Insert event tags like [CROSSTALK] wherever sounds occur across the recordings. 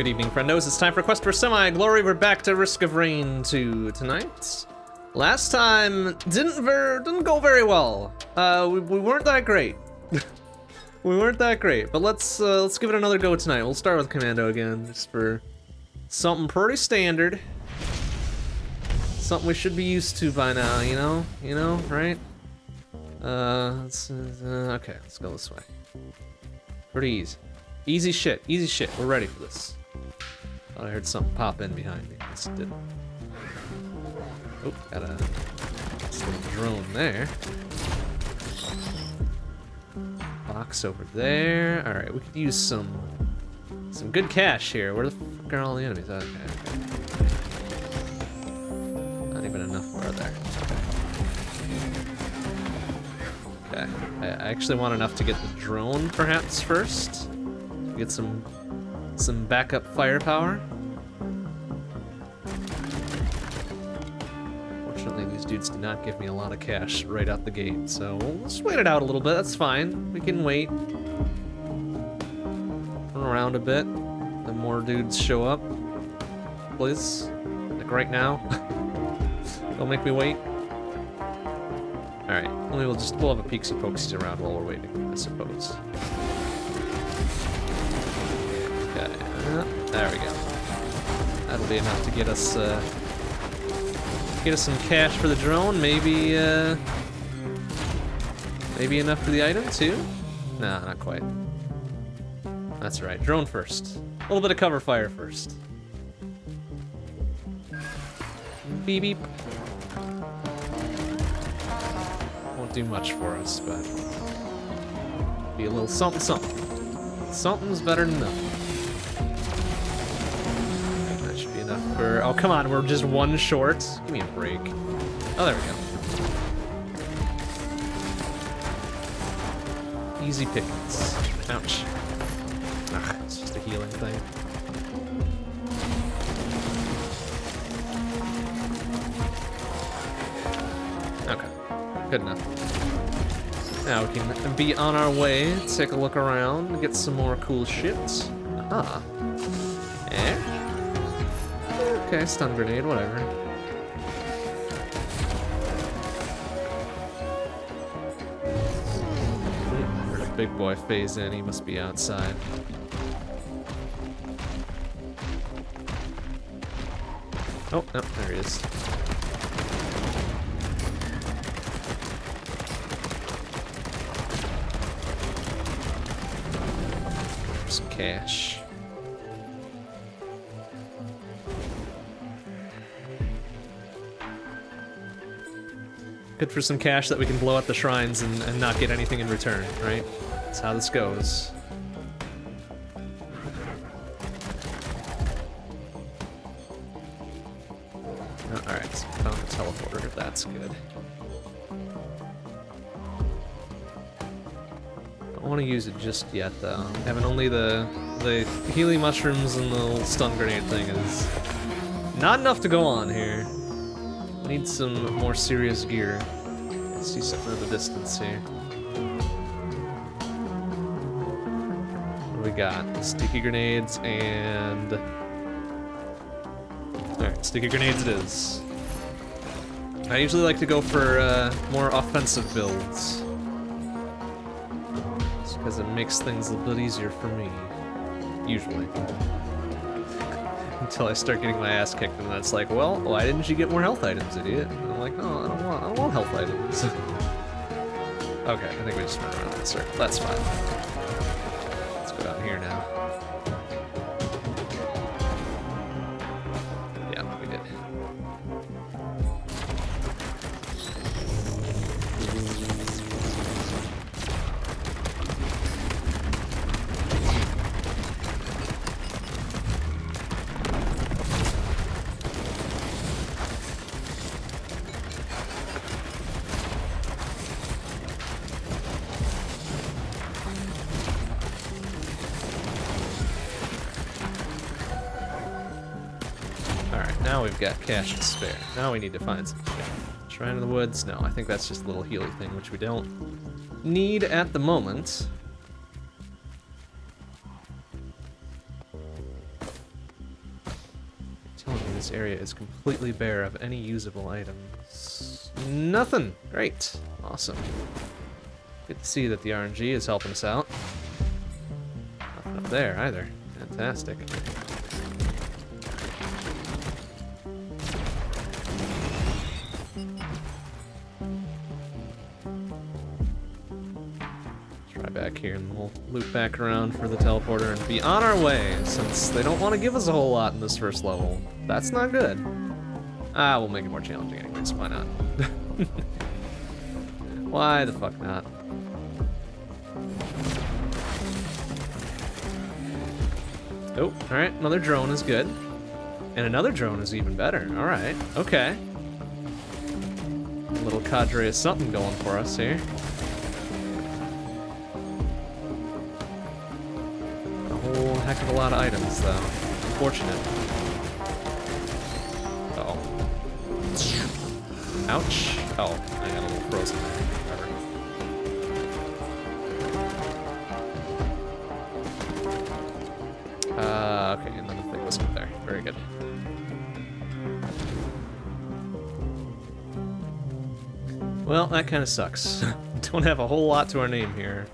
Good evening, friendos. It's time for Quest for Semi-Glory. We're back to Risk of Rain 2 tonight. Last time didn't ver didn't go very well. Uh, we, we weren't that great. [LAUGHS] we weren't that great, but let's uh, let's give it another go tonight. We'll start with Commando again, just for something pretty standard. Something we should be used to by now, you know? You know, right? Uh, uh, okay, let's go this way. Pretty easy. Easy shit, easy shit. We're ready for this. Thought I heard something pop in behind me. It didn't. Oh, got a little drone there. Box over there. All right, we could use some some good cash here. Where the fuck are all the enemies? Okay, okay. Not even enough for there. Okay. I actually want enough to get the drone, perhaps first. Get some some backup firepower. Fortunately, these dudes do not give me a lot of cash right out the gate, so just wait it out a little bit. That's fine. We can wait. Run around a bit. The more dudes show up, please. Like right now. [LAUGHS] Don't make me wait. All right. We'll just we'll have a peeks and pokesies around while we're waiting, I suppose. Uh, there we go. That'll be enough to get us, uh, get us some cash for the drone. Maybe, uh, maybe enough for the item too? Nah, not quite. That's right, drone first. A little bit of cover fire first. Beep beep. Won't do much for us, but be a little something something. Something's better than nothing. Enough for. Oh, come on, we're just one short. Give me a break. Oh, there we go. Easy pickings. Ouch. Ugh, it's just a healing thing. Okay, good enough. Now we can be on our way, take a look around, get some more cool shit. Aha. Eh? Okay, stun grenade, whatever. Big boy phase in? He must be outside. Oh, no, there he is. Some cash. Good for some cash that we can blow up the shrines and, and not get anything in return, right? That's how this goes. Oh, Alright, so oh, found the teleporter, that's good. Don't want to use it just yet, though. Having only the the Healy mushrooms and the stun grenade thing is not enough to go on here. Need some more serious gear. Let's see something in the distance here. What do we got? Sticky grenades and... Alright, sticky grenades it is. I usually like to go for uh, more offensive builds. Because it makes things a little bit easier for me. Usually. Until I start getting my ass kicked, and then it's like, well, why didn't you get more health items, idiot? And I'm like, no, I don't want, I don't want health items. [LAUGHS] okay, I think we just went around that circle. That's fine. Let's go down here now. Now we've got cash to spare. Now we need to find some shit. Shrine in the Woods? No, I think that's just a little Healy thing, which we don't need at the moment. Telling me this area is completely bare of any usable items. Nothing. Great. Awesome. Good to see that the RNG is helping us out. Nothing up there either. Fantastic. Loop back around for the teleporter and be on our way, since they don't want to give us a whole lot in this first level. That's not good. Ah, we'll make it more challenging anyways, why not? [LAUGHS] why the fuck not? Oh, alright, another drone is good. And another drone is even better. Alright, okay. A little cadre of something going for us here. Of a lot of items, though. Unfortunate. Uh oh. Ouch. Oh, I got a little frozen. Uh, okay, and then the thing was up there. Very good. Well, that kind of sucks. [LAUGHS] Don't have a whole lot to our name here.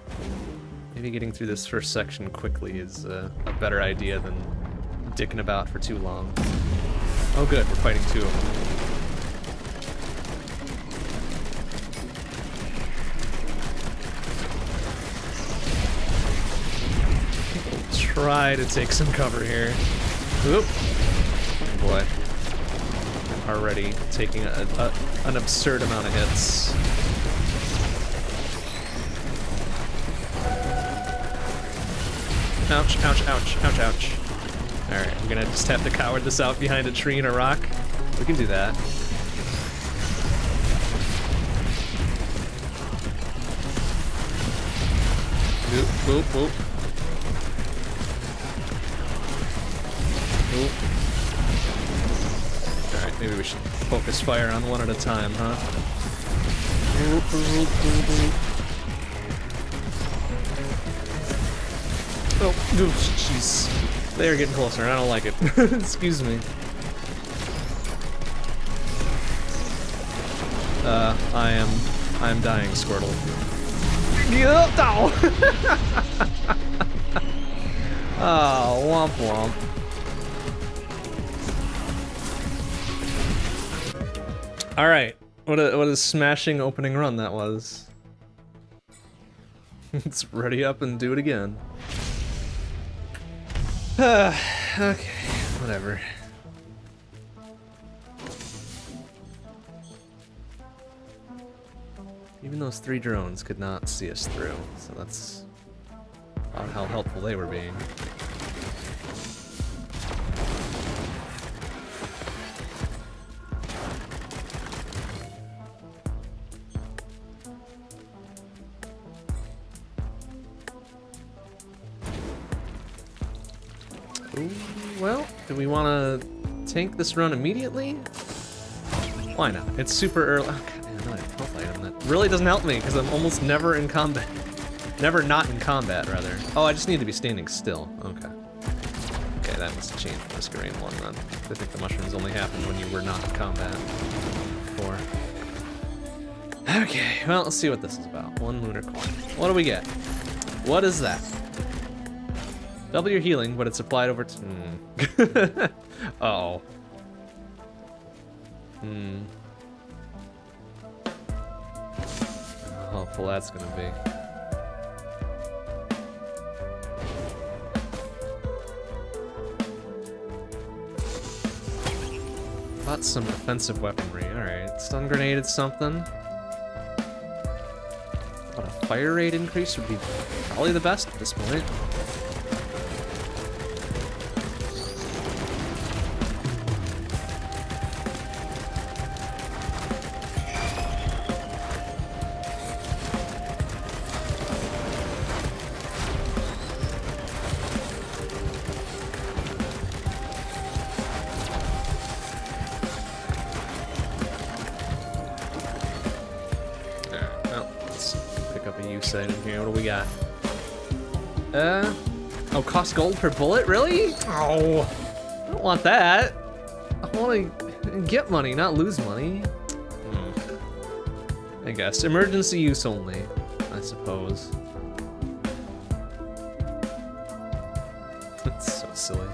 Maybe getting through this first section quickly is uh, a better idea than dicking about for too long. Oh good, we're fighting two of them. Try to take some cover here. Oop. Oh boy. Already taking a, a, an absurd amount of hits. Ouch, ouch, ouch, ouch, ouch. Alright, I'm gonna just have to cower this out behind a tree and a rock. We can do that. Oop, oop, oop. Oop. Alright, maybe we should focus fire on one at a time, huh? Jeez. They are getting closer. I don't like it. [LAUGHS] Excuse me. Uh, I am, I am dying, Squirtle. Yeah, ow! oh, womp womp. All right, what a what a smashing opening run that was. [LAUGHS] Let's ready up and do it again. [SIGHS] okay, whatever. Even those three drones could not see us through, so that's about how helpful they were being. Ooh, well, do we want to tank this run immediately? Why not? It's super early. Oh, God, man, another health item that really doesn't help me because I'm almost never in combat. [LAUGHS] Never not in combat, rather. Oh, I just need to be standing still. Okay. Okay, that must have changed the Scarain one then. I think the mushrooms only happened when you were not in combat before. Okay, well, let's see what this is about. One lunar coin. What do we get? What is that? Double your healing, but it's applied over to. Hmm. [LAUGHS] uh oh. Hmm. How helpful that's gonna be. Got some offensive weaponry. Alright. Stun grenade is something. But a fire rate increase would be probably the best at this point. Gold per bullet? Really? Oh, I don't want that. I want to get money, not lose money. Hmm. I guess. Emergency use only, I suppose. [LAUGHS] That's so silly.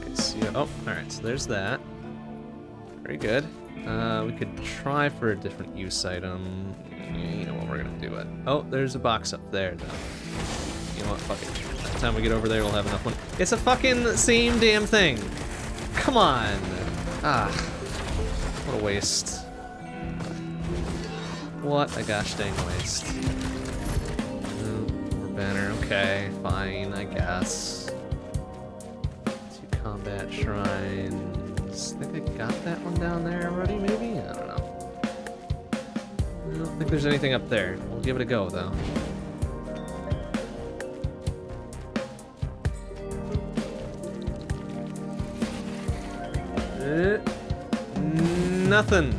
Okay, see. Oh, alright, so there's that. Very good. Try for a different use item. You know what, we're gonna do it. Oh, there's a box up there, though. You know what, fuck it. By the time we get over there, we'll have enough money. It's a fucking same damn thing! Come on! Ah. What a waste. What a gosh dang waste. Banner, okay, fine, I guess. Two combat shrines. I think I got that one down there think there's anything up there. We'll give it a go, though. Uh, nothing.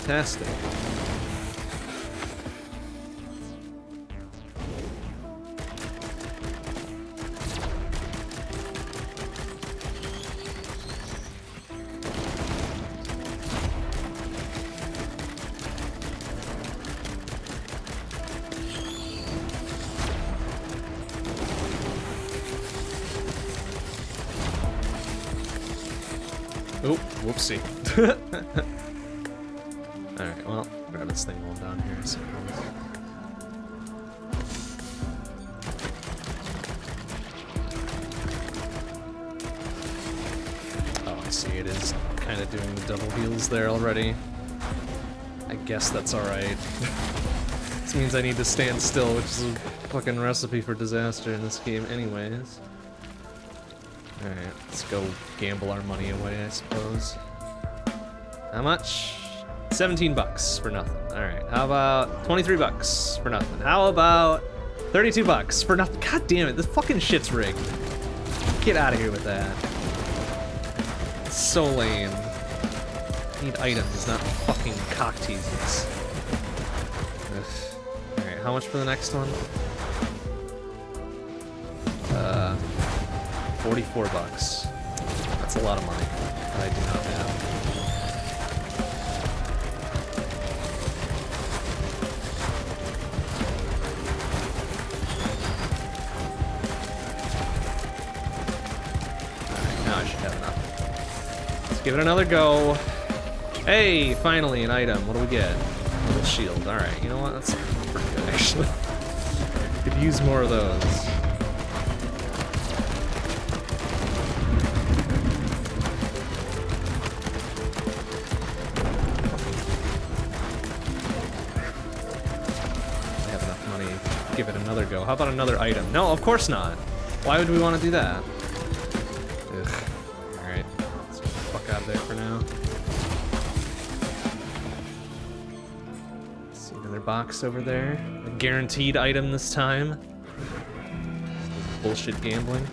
Fantastic. Doing the double heals there already. I guess that's alright. [LAUGHS] this means I need to stand still, which is a fucking recipe for disaster in this game anyways. Alright, let's go gamble our money away, I suppose. How much? 17 bucks for nothing. Alright, how about 23 bucks for nothing? How about 32 bucks for nothing? God damn it, this fucking shit's rigged. Get out of here with that. So lame. Need items, not fucking cock teasers. Alright, how much for the next one? Uh, 44 bucks. That's a lot of money I do not have. Alright, now I should have enough. Let's give it another go. Hey, finally an item. What do we get? Little shield. Alright, you know what? That's pretty good, actually. [LAUGHS] Could use more of those. Give it another go. How about another item? No, of course not. Why would we want to do that? Box over there. A guaranteed item this time. Bullshit gambling.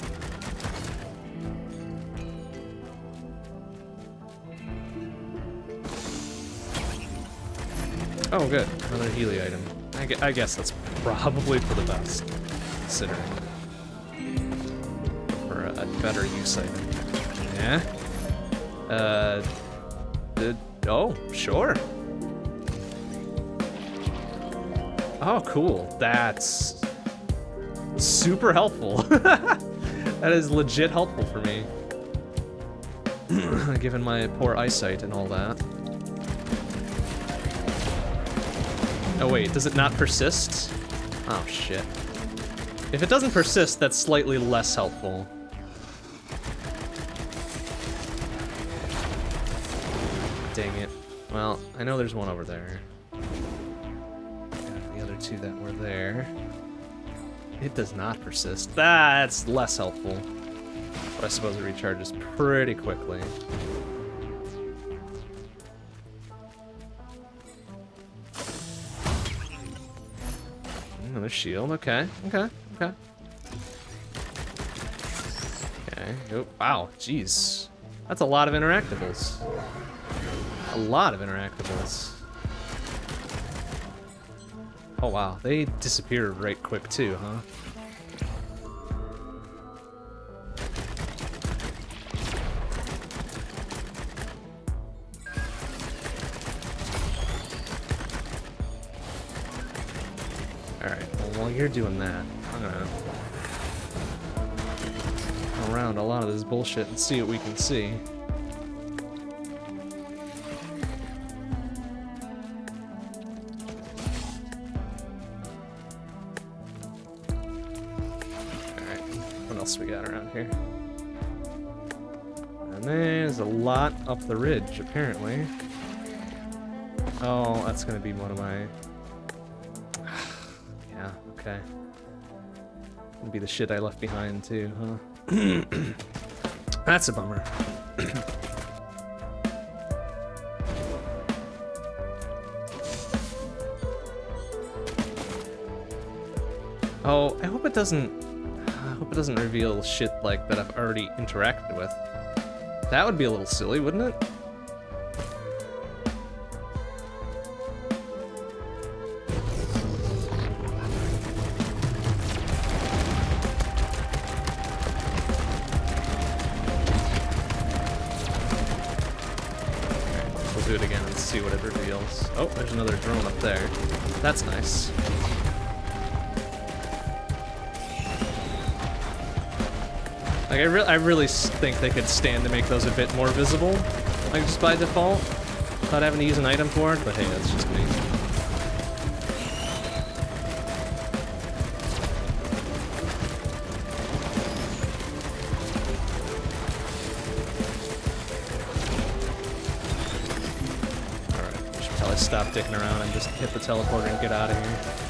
Oh, good. Another Healy item. I, gue- I guess that's probably for the best, considering. For a, a better use item. Yeah? Uh. The, oh, sure. Oh, cool. That's super helpful. [LAUGHS] that is legit helpful for me. [CLEARS THROAT] Given my poor eyesight and all that. Oh wait, does it not persist? Oh shit. If it doesn't persist, that's slightly less helpful. Dang it. Well, I know there's one over there. Two that were there. It does not persist. That's less helpful. But I suppose it recharges pretty quickly. Another shield. Okay. Okay. Okay. Okay. Oh, wow. Jeez. That's a lot of interactables. A lot of interactables. Oh wow, they disappear right quick too, huh? Alright, while you're doing that, I'm gonna around a lot of this bullshit and see what we can see. And there's a lot up the ridge, apparently. Oh, that's gonna be one of my... [SIGHS] yeah, okay. Gonna be the shit I left behind too, huh? [CLEARS THROAT] that's a bummer. [CLEARS THROAT] Oh, I hope it doesn't. Hope it doesn't reveal shit like that I've already interacted with. That would be a little silly, wouldn't it? I, really think they could stand to make those a bit more visible, like just by default, without having to use an item for it. But hey, that's just me. All right, should probably stop dicking around and just hit the teleporter and get out of here.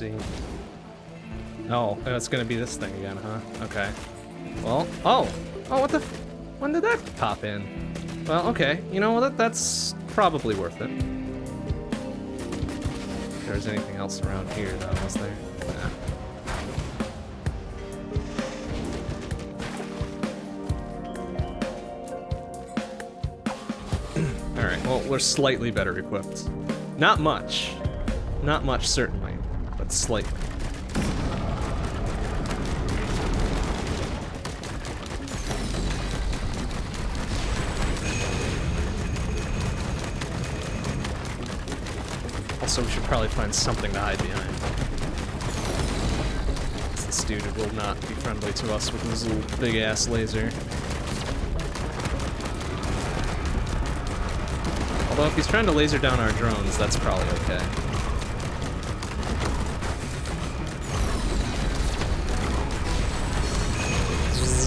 See. Oh, it's gonna be this thing again, huh? Okay. Well, oh, oh, what the? When did that pop in? Well, okay. You know what? That's probably worth it. If there's anything else around here, though, was there? Nah. [CLEARS THROAT] All right. Well, we're slightly better equipped. Not much. Not much, certainly, slightly. Also, we should probably find something to hide behind. This dude will not be friendly to us with his little big-ass laser. Although if he's trying to laser down our drones, that's probably okay.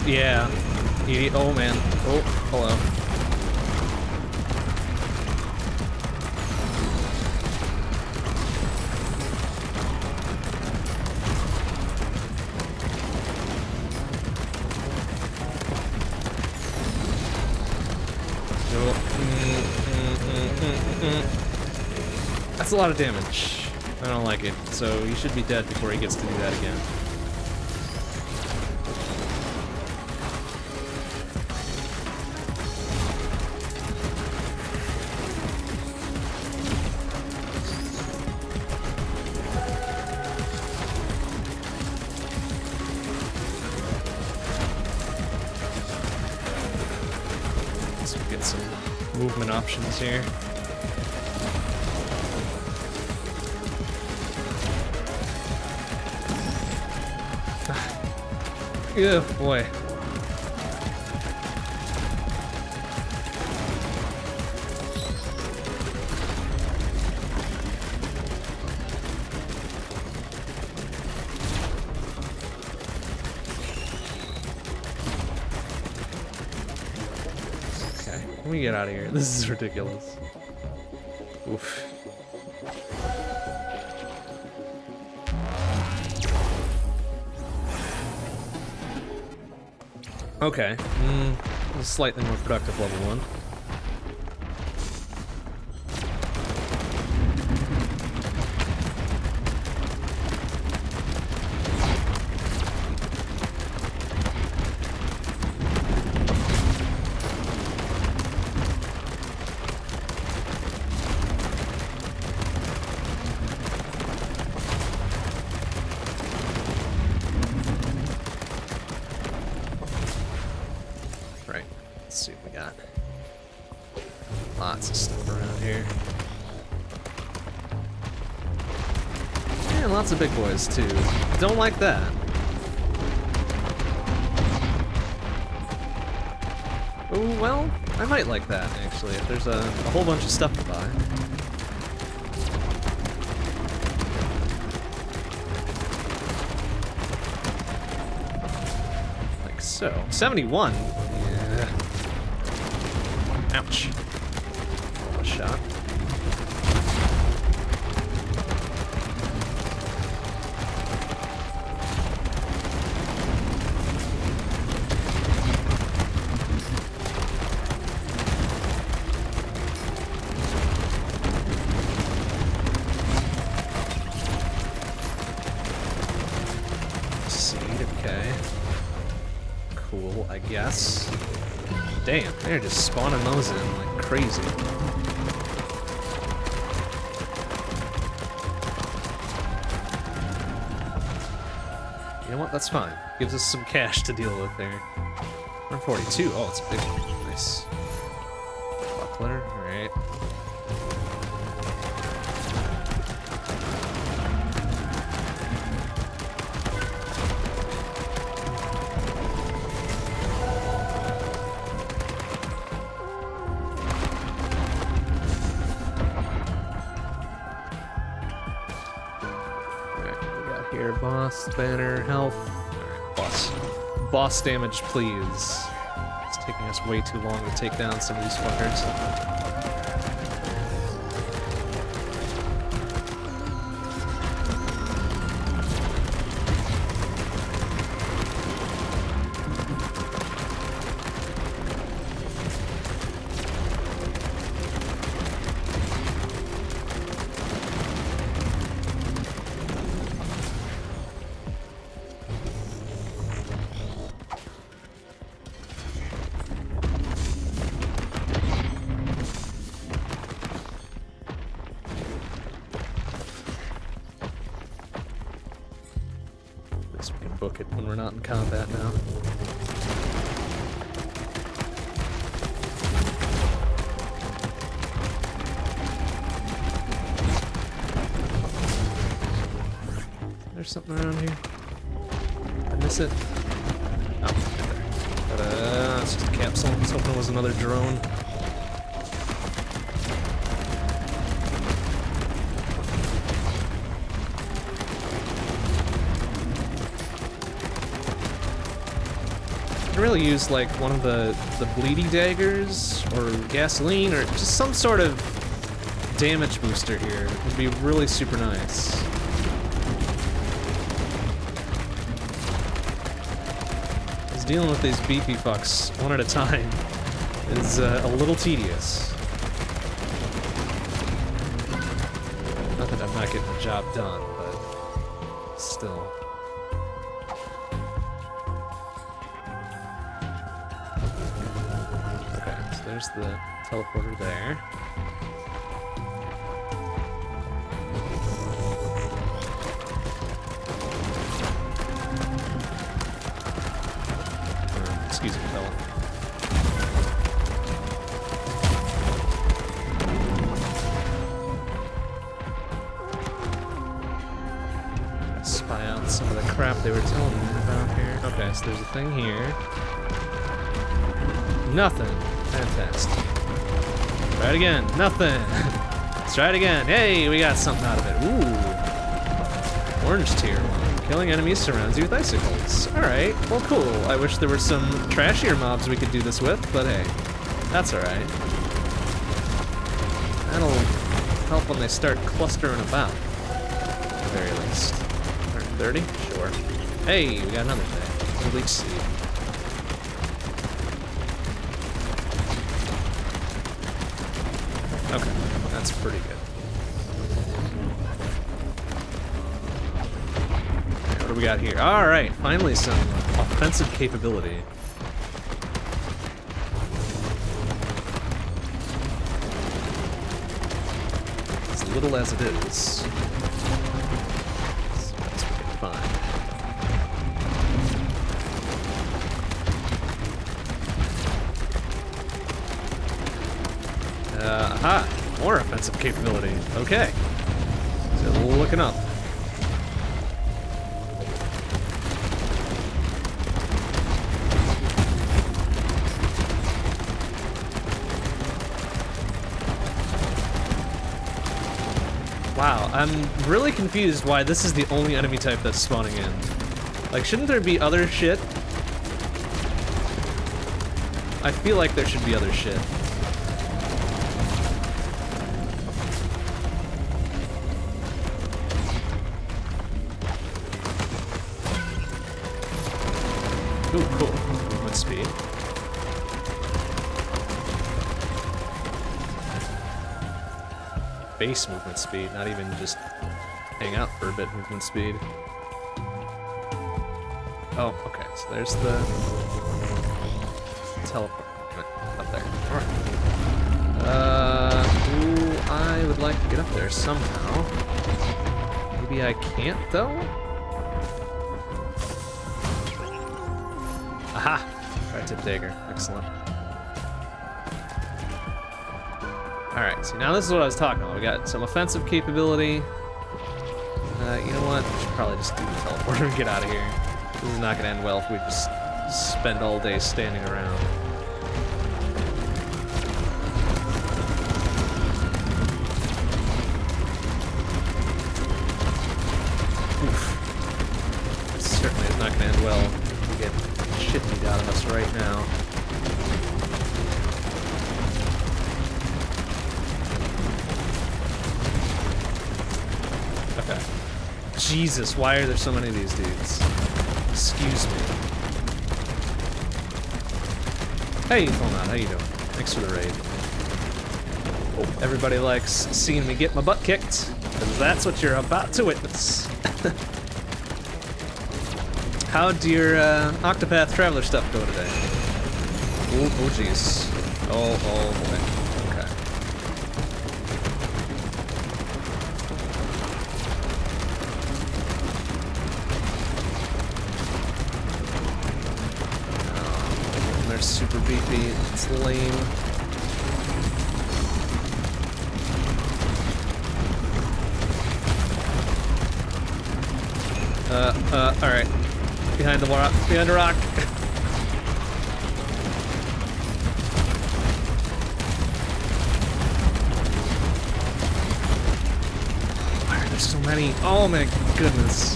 Yeah. He, oh man. Oh, hello. Mm, mm, mm. That's a lot of damage. I don't like it. So you should be dead before he gets to do that again. Options here. [SIGHS] Yeah, boy. [LAUGHS] This is ridiculous. Oof. Okay. Mm, slightly more productive level one. Too. Don't like that. Oh, well, I might like that actually, if there's a, a whole bunch of stuff to buy. Like so. 71? Gives us some cash to deal with there. 142. Oh, it's a big one. Boss damage, please. It's taking us way too long to take down some of these fuckers. In combat now. There's something around here. I miss it. Oh, uh, it's just a capsule. I was hoping it was another drone. Use like one of the the bleedy daggers or gasoline or just some sort of damage booster here it would be really super nice. Because dealing with these beefy fucks one at a time [LAUGHS] is uh, a little tedious. Not that I'm not getting the job done, there's the teleporter there. Or, excuse me, fella. Spy out some of the crap they were telling me about here. Okay, so there's a thing here. Nothing. Fantastic. Try it again. Nothing. [LAUGHS] Let's try it again. Hey, we got something out of it. Ooh. Orange tier. Killing enemies surrounds you with icicles. Alright, well cool. I wish there were some trashier mobs we could do this with, but hey. That's alright. That'll help when they start clustering about. At the very least. 130? Sure. Hey, we got another thing. Leech seed. Okay, that's pretty good. What do we got here? All right, finally some offensive capability. As little as it is. Capability. Okay. So looking up. Wow, I'm really confused why this is the only enemy type that's spawning in. Like, shouldn't there be other shit? I feel like there should be other shit. Movement speed, not even just hang out for a bit movement speed. Oh, okay, so there's the teleport up there. Alright. Uh, ooh, I would like to get up there somehow. Maybe I can't, though? Aha! Tri-tip dagger. Excellent. See now this is what I was talking about. We got some offensive capability. Uh, you know what? We should probably just do the teleporter and get out of here. This is not gonna end well if we just spend all day standing around. Jesus, why are there so many of these dudes? Excuse me. Hey, Philnot, how you doing? Thanks for the raid. Oh, everybody likes seeing me get my butt kicked, because that's what you're about to witness. [LAUGHS] How'd your uh, Octopath Traveler stuff go today? Oh, oh jeez. Oh, oh boy. Okay. Oh, they're super beefy. It's lame. Uh, uh, alright. Behind the rock. Behind the rock. [LAUGHS] Why are there so many? Oh my goodness.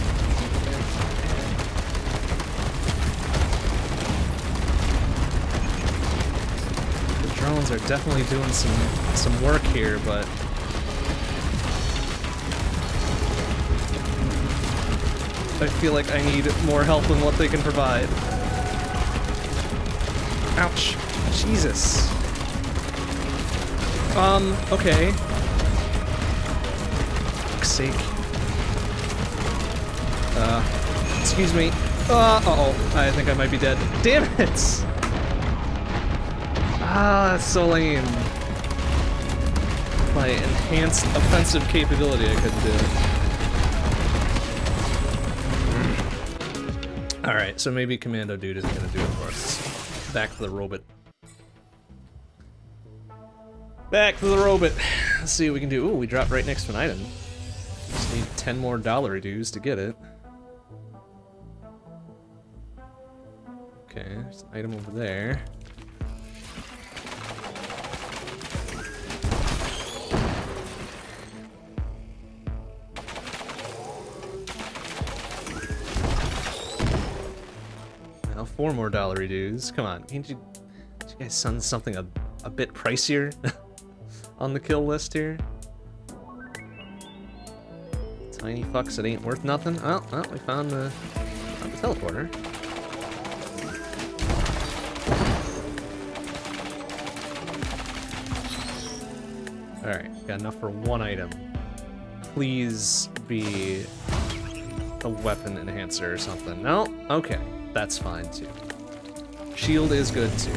The drones are definitely doing some some work here, but I feel like I need more help than what they can provide. Ouch. Jesus. Um, okay. Fuck's sake. Uh, excuse me. Uh, uh-oh. I think I might be dead. Damn it! Ah, that's so lame. My enhanced offensive capability I couldn't do. Alright, so maybe Commando Dude isn't gonna do it for us. Back to the robot. Back to the robot. Let's see what we can do. Ooh, we dropped right next to an item. Just need 10 more dollar dues to get it. Okay, there's an item over there. Four more dollary dues. Come on, can't you, can't you guys send something a, a bit pricier [LAUGHS] on the kill list here? Tiny fucks that ain't worth nothing. Oh, well, we found the, found the teleporter. Alright, got enough for one item. Please be a weapon enhancer or something. No? Okay, that's fine too. Shield is good too.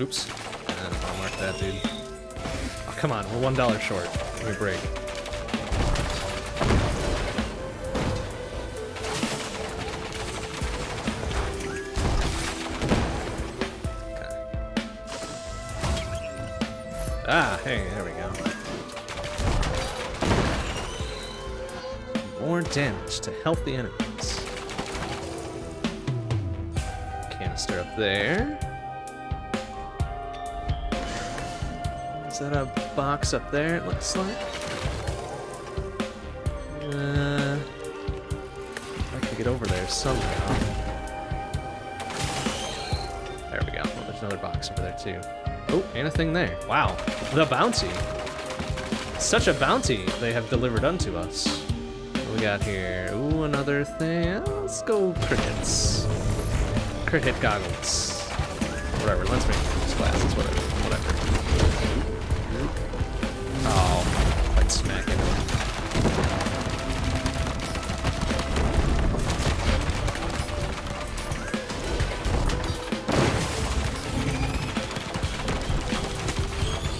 Oops. I'll mark that, dude. Oh, come on, we're one dollar short. Give me a break. Damage to healthy enemies. Canister up there. Is that a box up there, it looks like? Uh, I can get over there somehow. There we go. Oh, there's another box over there too. Oh, and a thing there. Wow. The bounty. Such a bounty they have delivered unto us. Got here? Ooh, another thing. Let's go crickets. hit goggles. Whatever, let's make these glasses, whatever. Whatever. Oh, like smack into.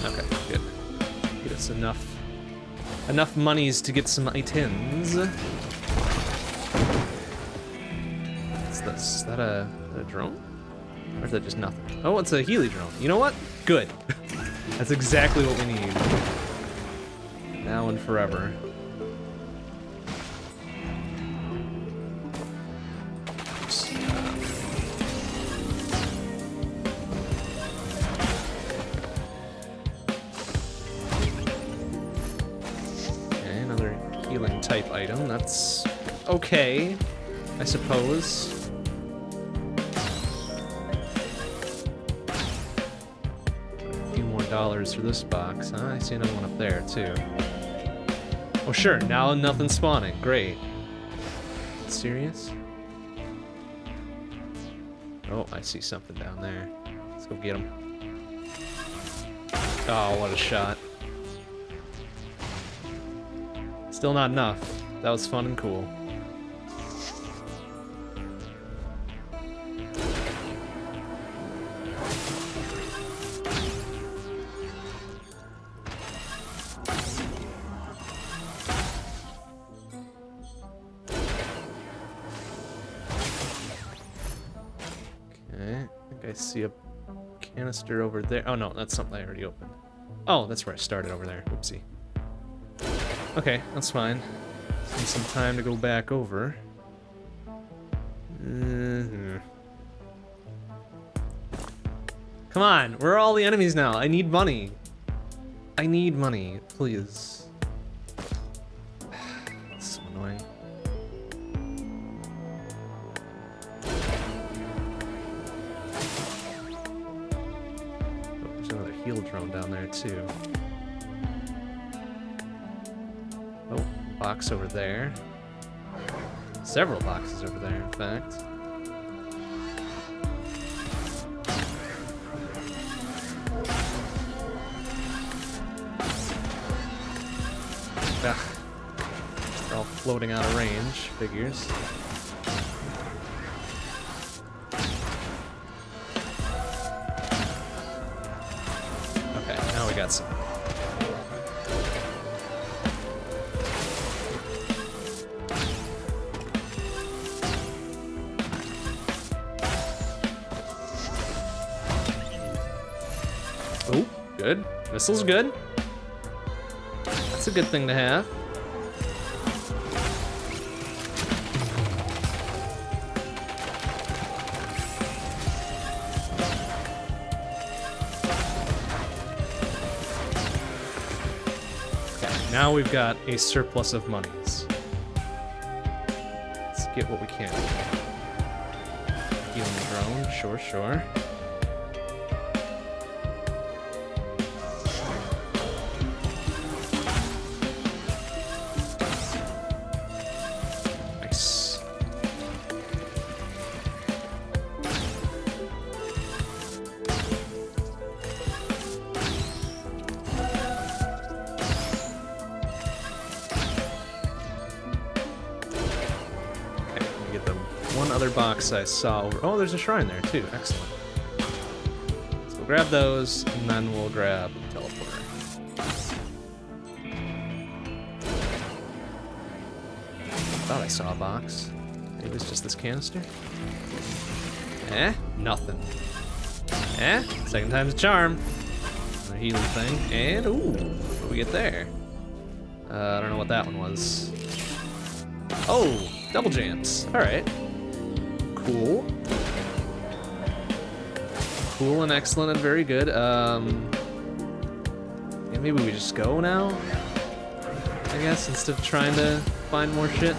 Okay, good. Get us enough enough monies to get some items. Is that a, a drone? Or is that just nothing? Oh, it's a Healy drone. You know what? Good. [LAUGHS] That's exactly what we need. Now and forever. I suppose. A few more dollars for this box. Huh? I see another one up there, too. Oh, sure, now nothing's spawning. Great. Serious? Oh, I see something down there. Let's go get him. Oh, what a shot. Still not enough. That was fun and cool. Over there. Oh no, that's something I already opened. Oh, that's where I started over there. Oopsie. Okay, that's fine. Need some time to go back over. Mhm. Come on, where are all the enemies now? I need money. I need money, please. Drone down there too. Oh, box over there. Several boxes over there, in fact. Ugh. They're all floating out of range, figures. Missile's good. That's a good thing to have. Now we've got a surplus of monies. Let's get what we can. Healing drone, sure, sure. I saw over. Oh, there's a shrine there too. Excellent. So we'll grab those, and then we'll grab the teleporter. Thought I saw a box. Maybe it was just this canister. Eh? Nothing. Eh? Second time's a charm. Another healing thing. And, ooh, what do we get there? Uh, I don't know what that one was. Oh, double jams. All right. Cool and excellent and very good. Um, yeah, maybe we just go now? I guess, instead of trying to find more shit.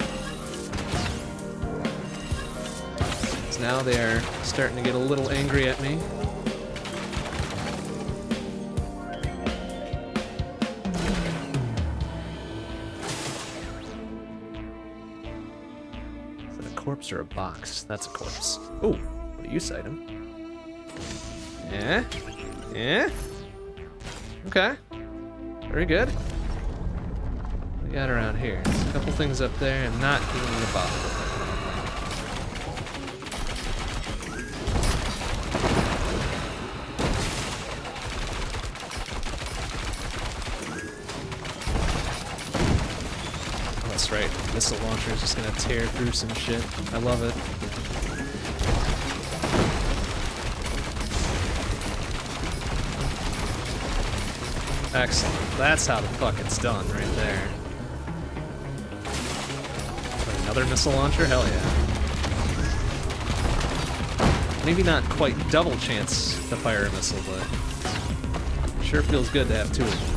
Now they are starting to get a little angry at me. Is that a corpse or a box? That's a corpse. Oh, a use item. Yeah? Yeah? Okay. Very good. We got around here? There's a couple things up there and not even the bottom. Oh, that's right. Missile launcher is just gonna tear through some shit. I love it. Excellent. That's how the fuck it's done right there. Another missile launcher? Hell yeah. Maybe not quite double chance to fire a missile, but sure feels good to have two of them.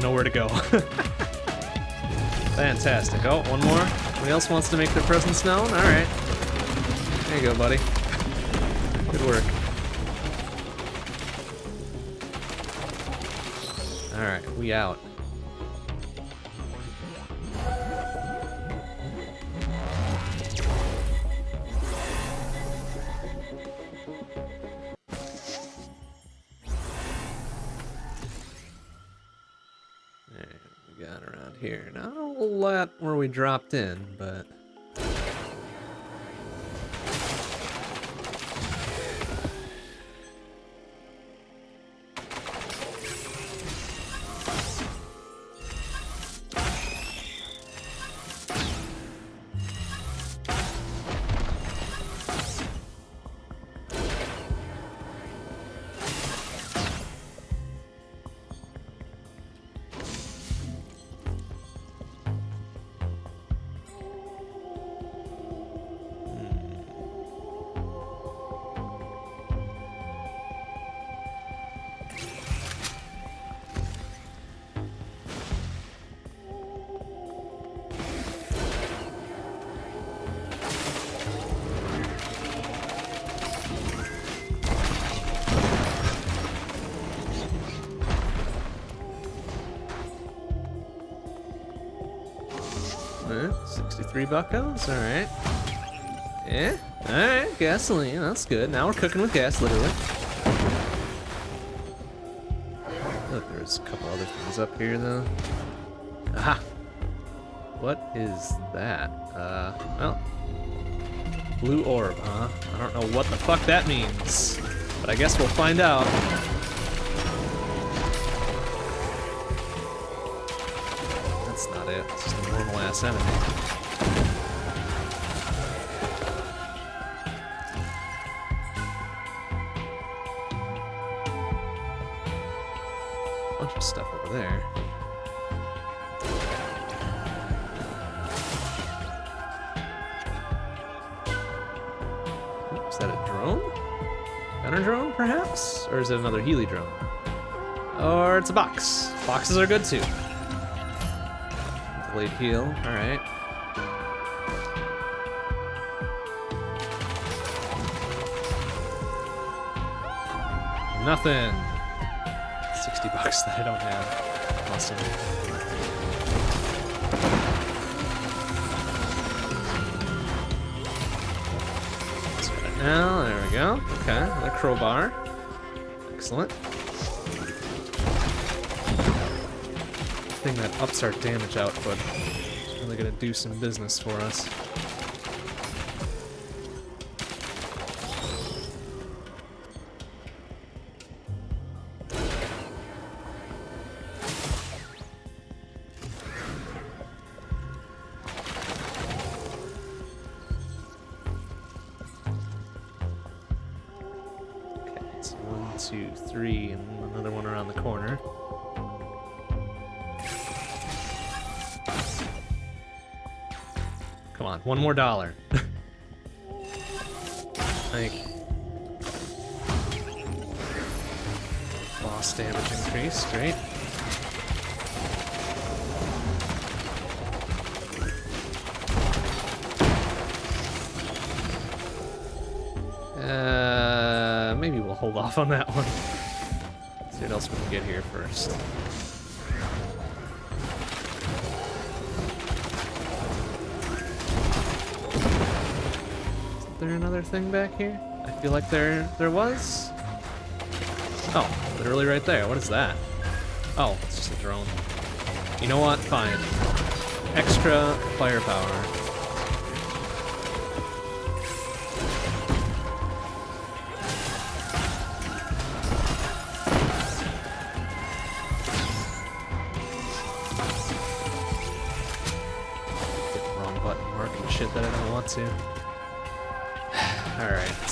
Nowhere to go. [LAUGHS] Fantastic. Oh, one more. Anybody else wants to make their presence known? Alright. There you go, buddy. Good work. Alright, we out. Dropped in, buckos, alright. Yeah, alright, gasoline, that's good. Now we're cooking with gas, literally. Look, there's a couple other things up here, though. Aha! What is that? Uh, well. Blue orb, huh? I don't know what the fuck that means. But I guess we'll find out. That's not it. It's just a normal ass enemy. another Healy drum. Or it's a box. Boxes are good too. Blade heal, alright. Nothing. 60 bucks that I don't have. Awesome. Now. There we go. Okay, the crowbar. Excellent. Thing that ups our damage output. Really gonna do some business for us. More dollar. [LAUGHS] You. Boss damage increase, great. Uh, maybe we'll hold off on that one. [LAUGHS] See what else we can get here first. There another thing back here? I feel like there there was. Oh, literally right there. What is that? Oh, it's just a drone. You know what? Fine. Extra firepower. Wrong button shit that I don't want to.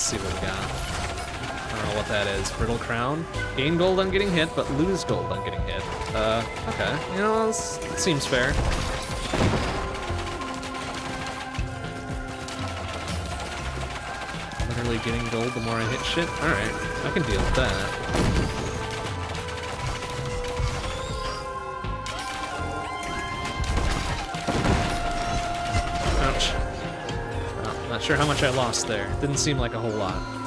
See what we got. I don't know what that is. Brittle Crown. Gain gold on getting hit, but lose gold on getting hit. Uh, okay. You know, this seems fair. Literally getting gold the more I hit shit? Alright, I can deal with that. Sure how much I lost there. Didn't seem like a whole lot.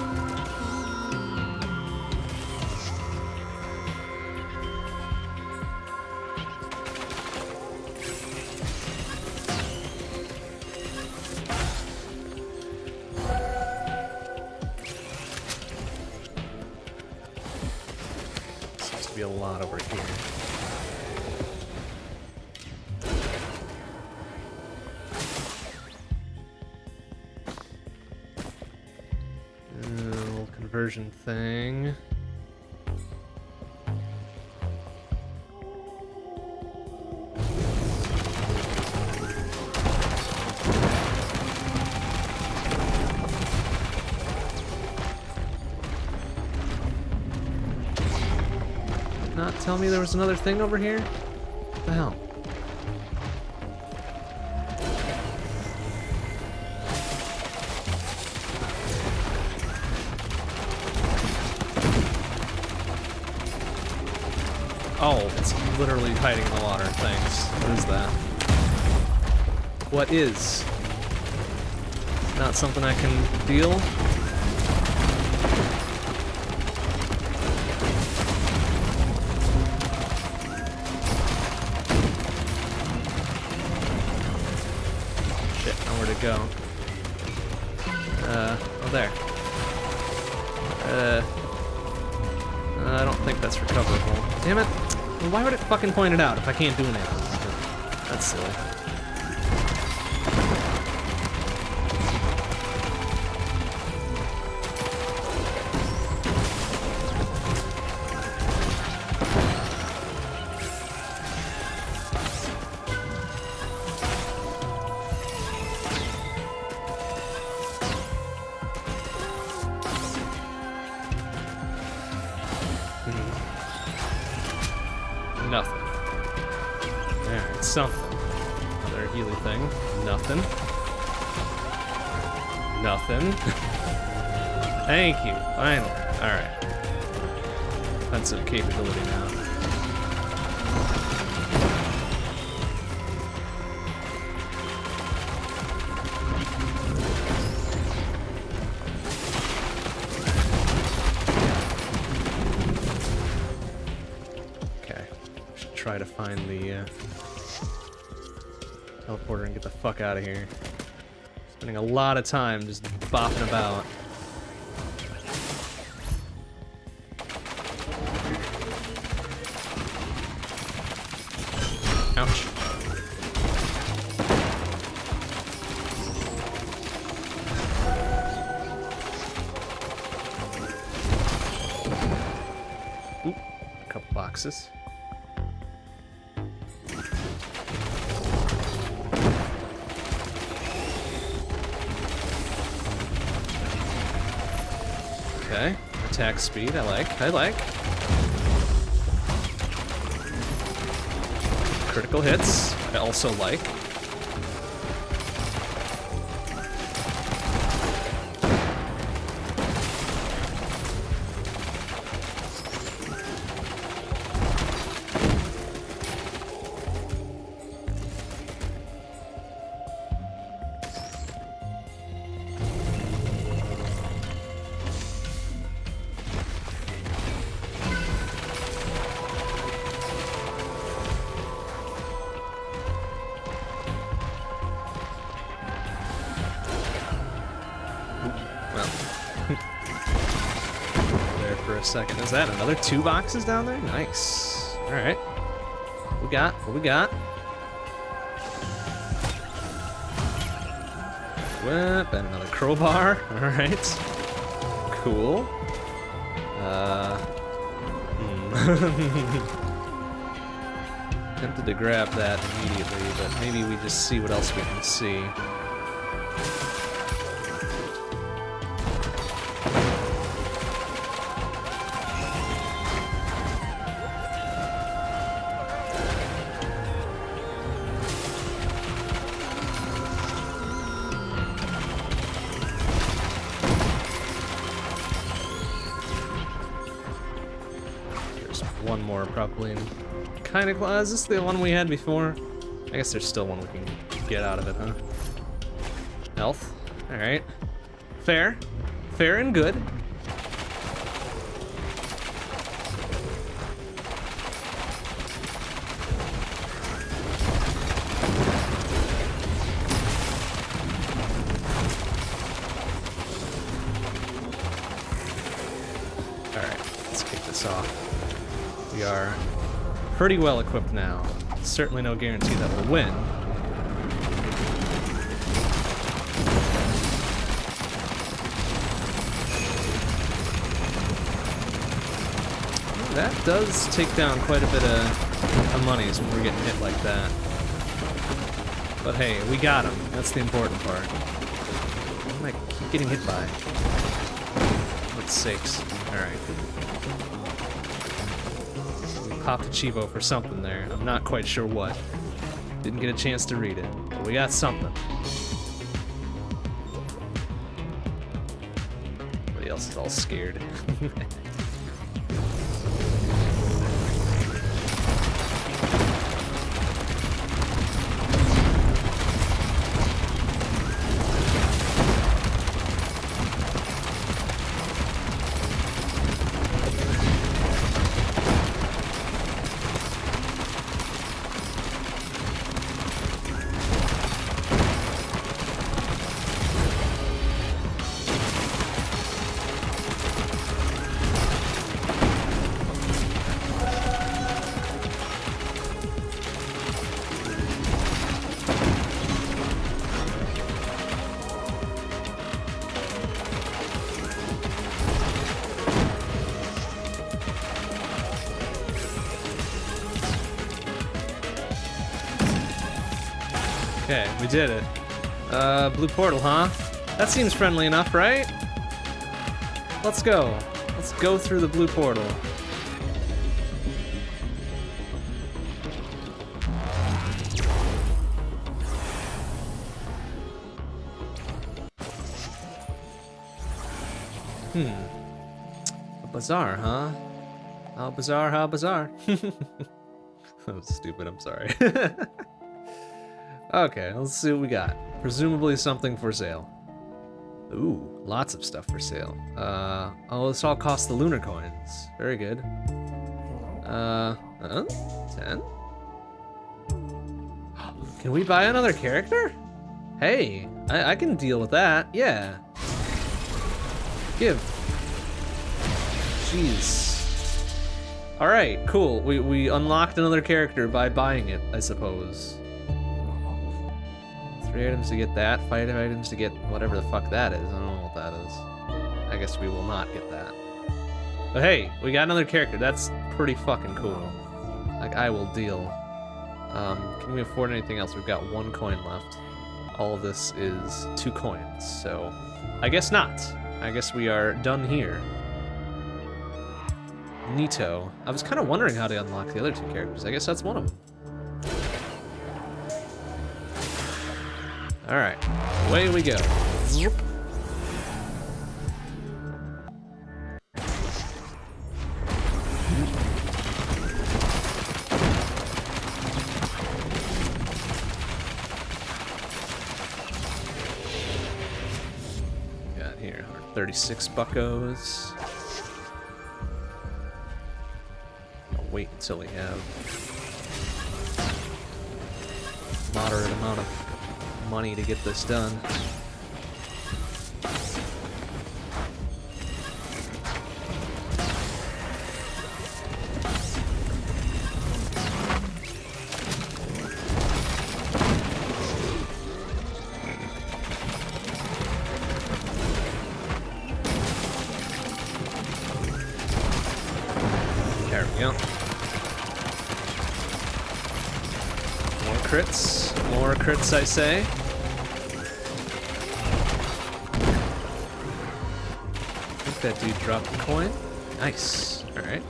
Was another thing over here? What the hell? Oh, it's literally hiding in the water. Thanks. What is that? What is? Not something I can deal? Fucking point it out if I can't do anything? That's silly. Something. Another Healy thing. Nothing. Nothing. [LAUGHS] Thank you. Finally. Alright. Offensive capability now. Fuck out of here. Spending a lot of time just bopping about. Speed, I like, I like. Critical hits, I also like. Is that another two boxes down there? Nice. Alright. What we got? What we got? Whip and another crowbar. [LAUGHS] Alright. Cool. Uh. Hmm. [LAUGHS] Tempted to grab that immediately, but maybe we just see what else we can see. Of close. Is this the one we had before? I guess there's still one we can get out of it, huh? Health. Alright. Fair. Fair and good. Pretty well equipped now. Certainly no guarantee that we'll win. That does take down quite a bit of, of monies when we're getting hit like that. But hey, we got him. That's the important part. What am I keep getting hit by? For sakes. Alright. Popped a Chivo for something there. I'm not quite sure what. Didn't get a chance to read it. But we got something. Everybody else is all scared. [LAUGHS] we did it. Uh, blue portal, huh? That seems friendly enough, right? Let's go. Let's go through the blue portal. Hmm. A bazaar, huh? How bizarre, how bizarre. [LAUGHS] was stupid, I'm sorry. [LAUGHS] Okay, let's see what we got. Presumably something for sale. Ooh, lots of stuff for sale. Uh, oh, this all costs the lunar coins. Very good. Uh, Uh, uh, 10? Can we buy another character? Hey, I, I can deal with that, yeah. Give. Jeez. All right, cool. We, we unlocked another character by buying it, I suppose. Three items to get that, five items to get whatever the fuck that is. I don't know what that is. I guess we will not get that. But hey, we got another character. That's pretty fucking cool. Like, I will deal. Um, can we afford anything else? We've got one coin left. All of this is two coins, so I guess not. I guess we are done here. Nito. I was kind of wondering how to unlock the other two characters. I guess that's one of them. All right, away we go. Got here 136 buckos. I'll wait until we have moderate amount of money to get this done. There we go. More crits. More crits, I say. That dude drop the coin. Nice. Alright.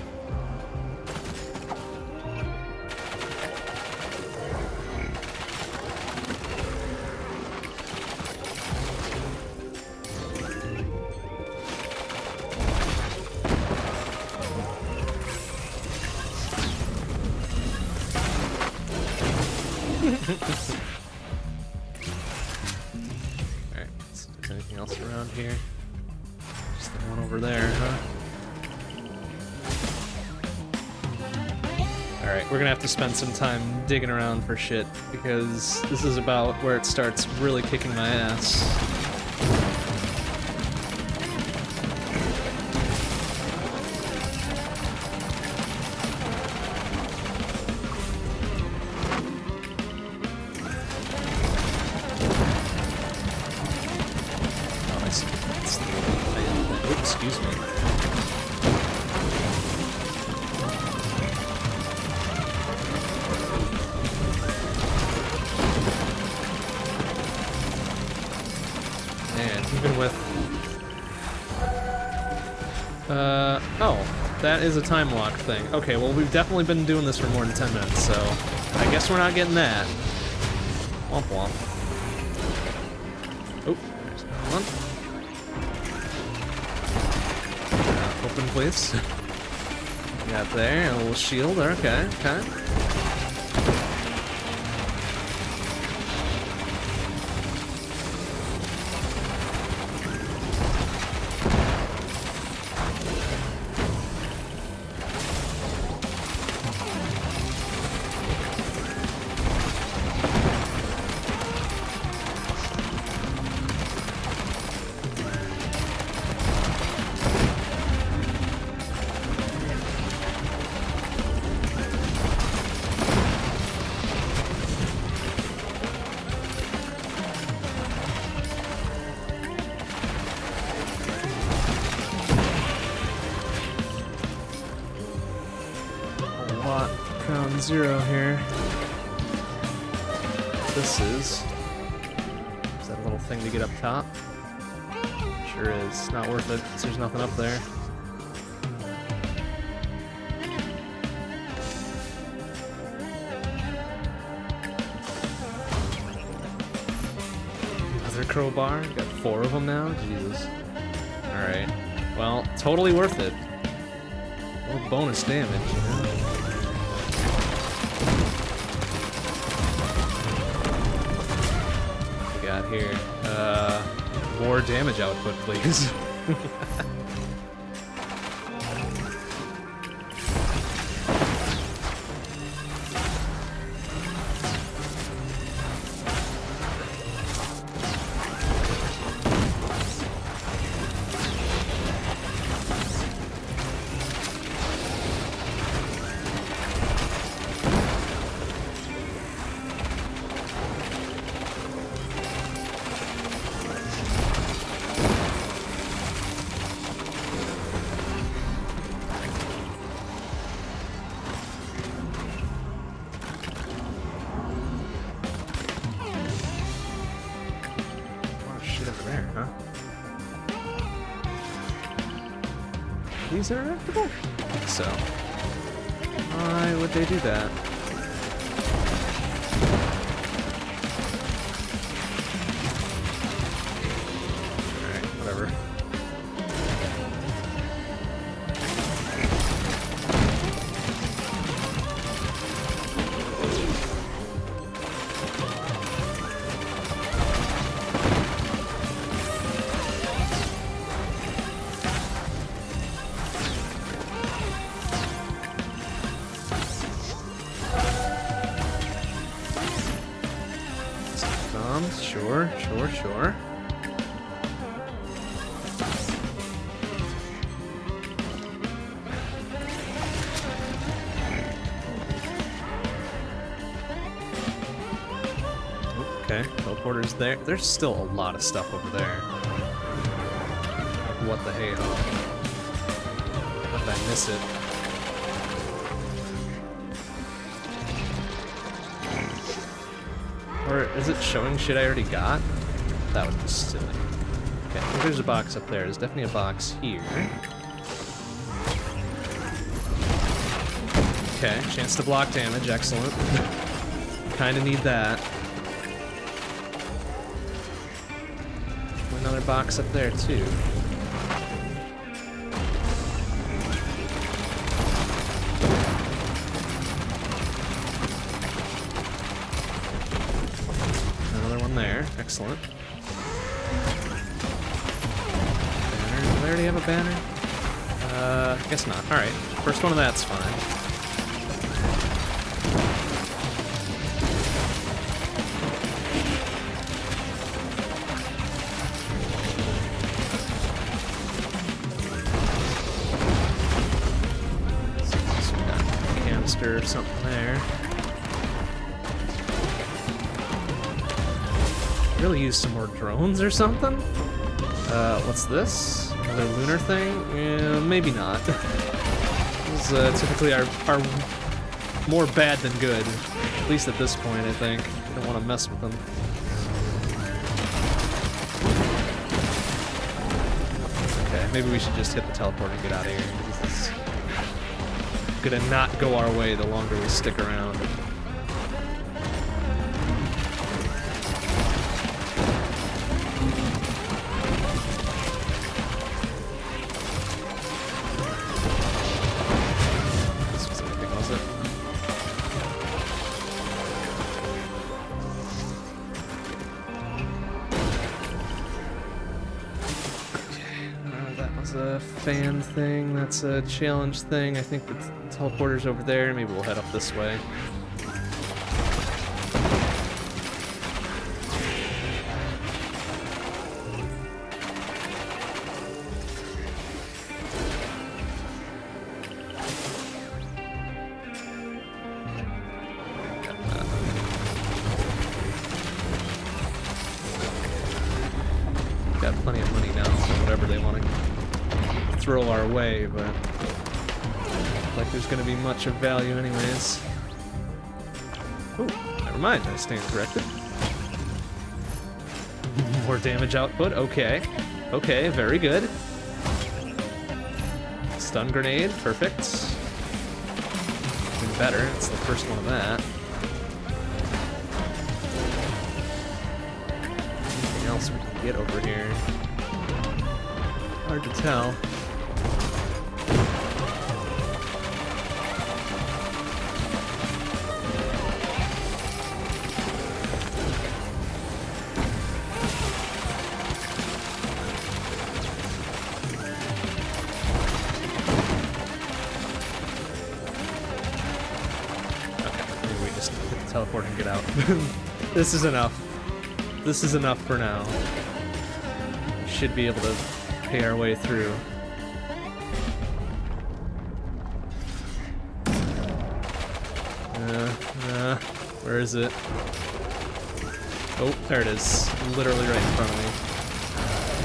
Spend some time digging around for shit, because this is about where it starts really kicking my ass. A time lock thing. Okay, well, we've definitely been doing this for more than 10 minutes, so I guess we're not getting that. Womp womp. Oh, there's one. Uh, open, please. [LAUGHS] Got there, a little shield. Okay, okay. Please. [LAUGHS] so. Why would they do that? There. There's still a lot of stuff over there. What the hey ho? How did I miss it? Or is it showing shit I already got? That would be silly. Okay, there's a box up there. There's definitely a box here. Okay, chance to block damage, excellent. [LAUGHS] Kinda need that. Another box up there too. Another one there. Excellent. Banner. Do I already have a banner? Uh, guess not. Alright. First one of that's fine. Really use some more drones or something? Uh, what's this? Another lunar thing? Yeah, maybe not. [LAUGHS] These uh, typically are, are more bad than good. At least at this point, I think. You don't want to mess with them. Okay, maybe we should just hit the teleport and get out of here. This is gonna not go our way the longer we stick around. That's a challenge thing. I think the teleporter's over there. Maybe we'll head up this way. Mind, I stand corrected. More damage output, okay. Okay, very good. Stun grenade, perfect. Even better, it's the first one of that. Anything else we can get over here? Hard to tell. This is enough. This is enough for now. Should be able to pay our way through. Uh, uh, where is it? Oh, there it is. Literally right in front of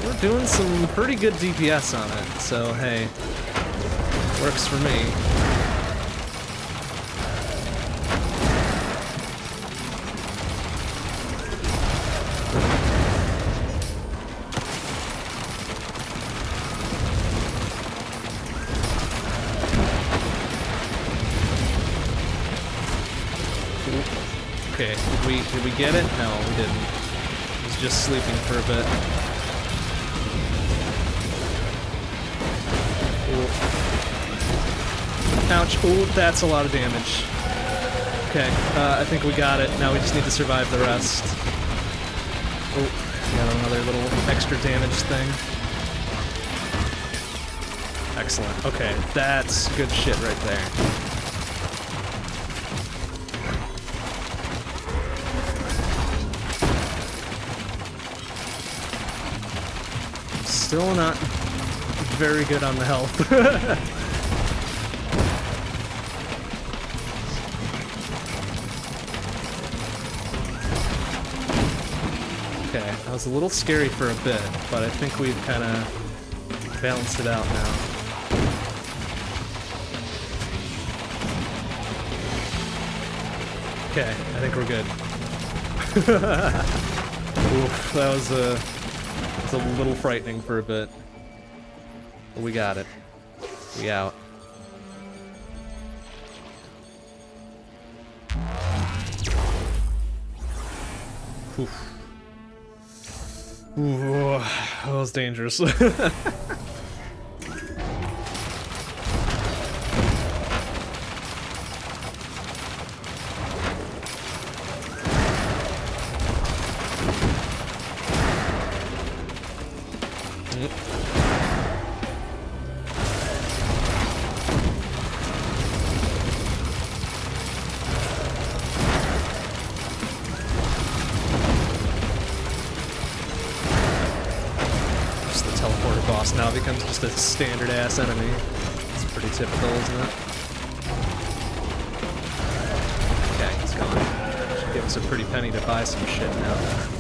me. We're doing some pretty good DPS on it, so hey, works for me. Get it? No, we didn't. He was just sleeping for a bit. Ooh. Ouch. Ooh, that's a lot of damage. Okay, uh, I think we got it. Now we just need to survive the rest. Oh, got another little extra damage thing. Excellent. Okay, that's good shit right there. Still not very good on the health. [LAUGHS] Okay, that was a little scary for a bit, but I think we've kind of balanced it out now. Okay, I think we're good. [LAUGHS] Oof, that was a, was a little frightening for a bit. But we got it. We out. Oof. Ooh, that was dangerous. [LAUGHS] Just the teleporter boss now becomes just a standard ass enemy. It's pretty typical, isn't it? Okay, he's gone. Should give us a pretty penny to buy some shit now.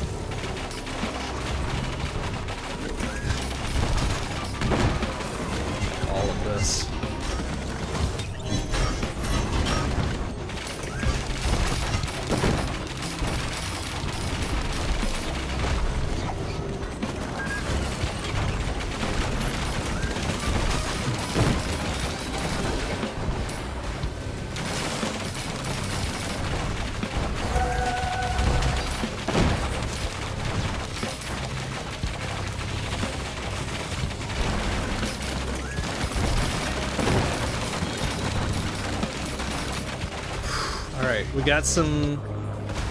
Got some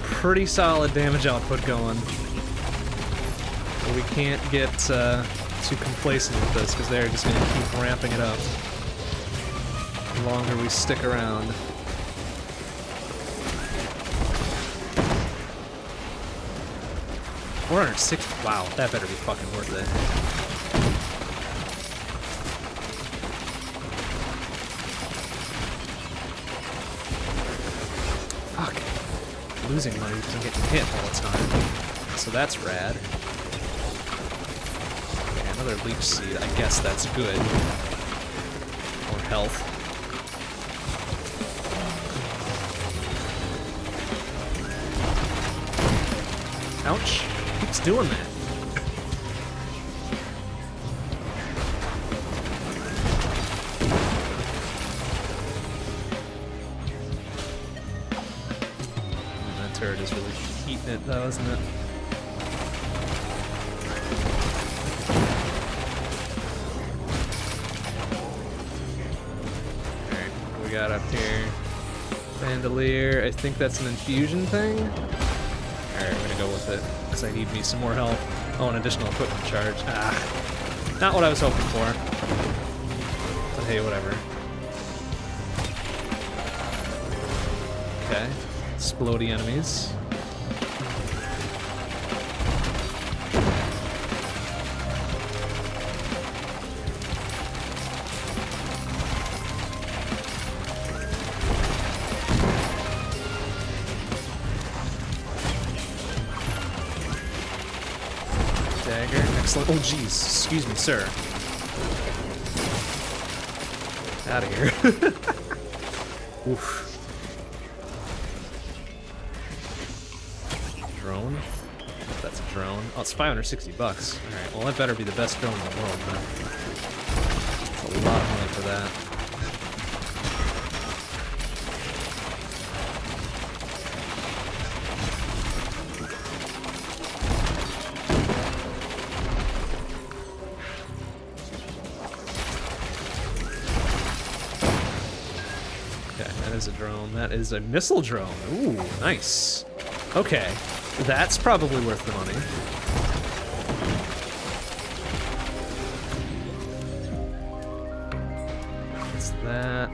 pretty solid damage output going. But we can't get uh, too complacent with this, because they're just going to keep ramping it up. The longer we stick around. Four hundred six. Wow, that better be fucking worth it. Losing money I'm getting hit all the time. So that's rad. Okay, another leech seed. I guess that's good. More health. Ouch. Keeps doing that. Though, isn't it? Alright, we got up here? Bandolier, I think that's an infusion thing? Alright, I'm gonna go with it, because I need me some more health. Oh, an additional equipment charge. Ah, not what I was hoping for. But hey, whatever. Okay, explodey enemies. Sir. Out of here. [LAUGHS] Oof. Drone? That's a drone. Oh, it's 560 bucks. Alright, well, that better be the best drone in the world, man. Is a missile drone. Ooh, nice. Okay, that's probably worth the money. What's that?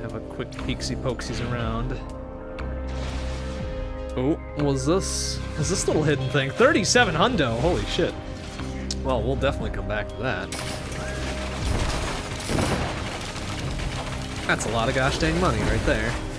Have a quick peeksy poksies around. Oh, was this was this little hidden thing? 37 hundo, holy shit. Well, we'll definitely come back to that. That's a lot of gosh dang money right there.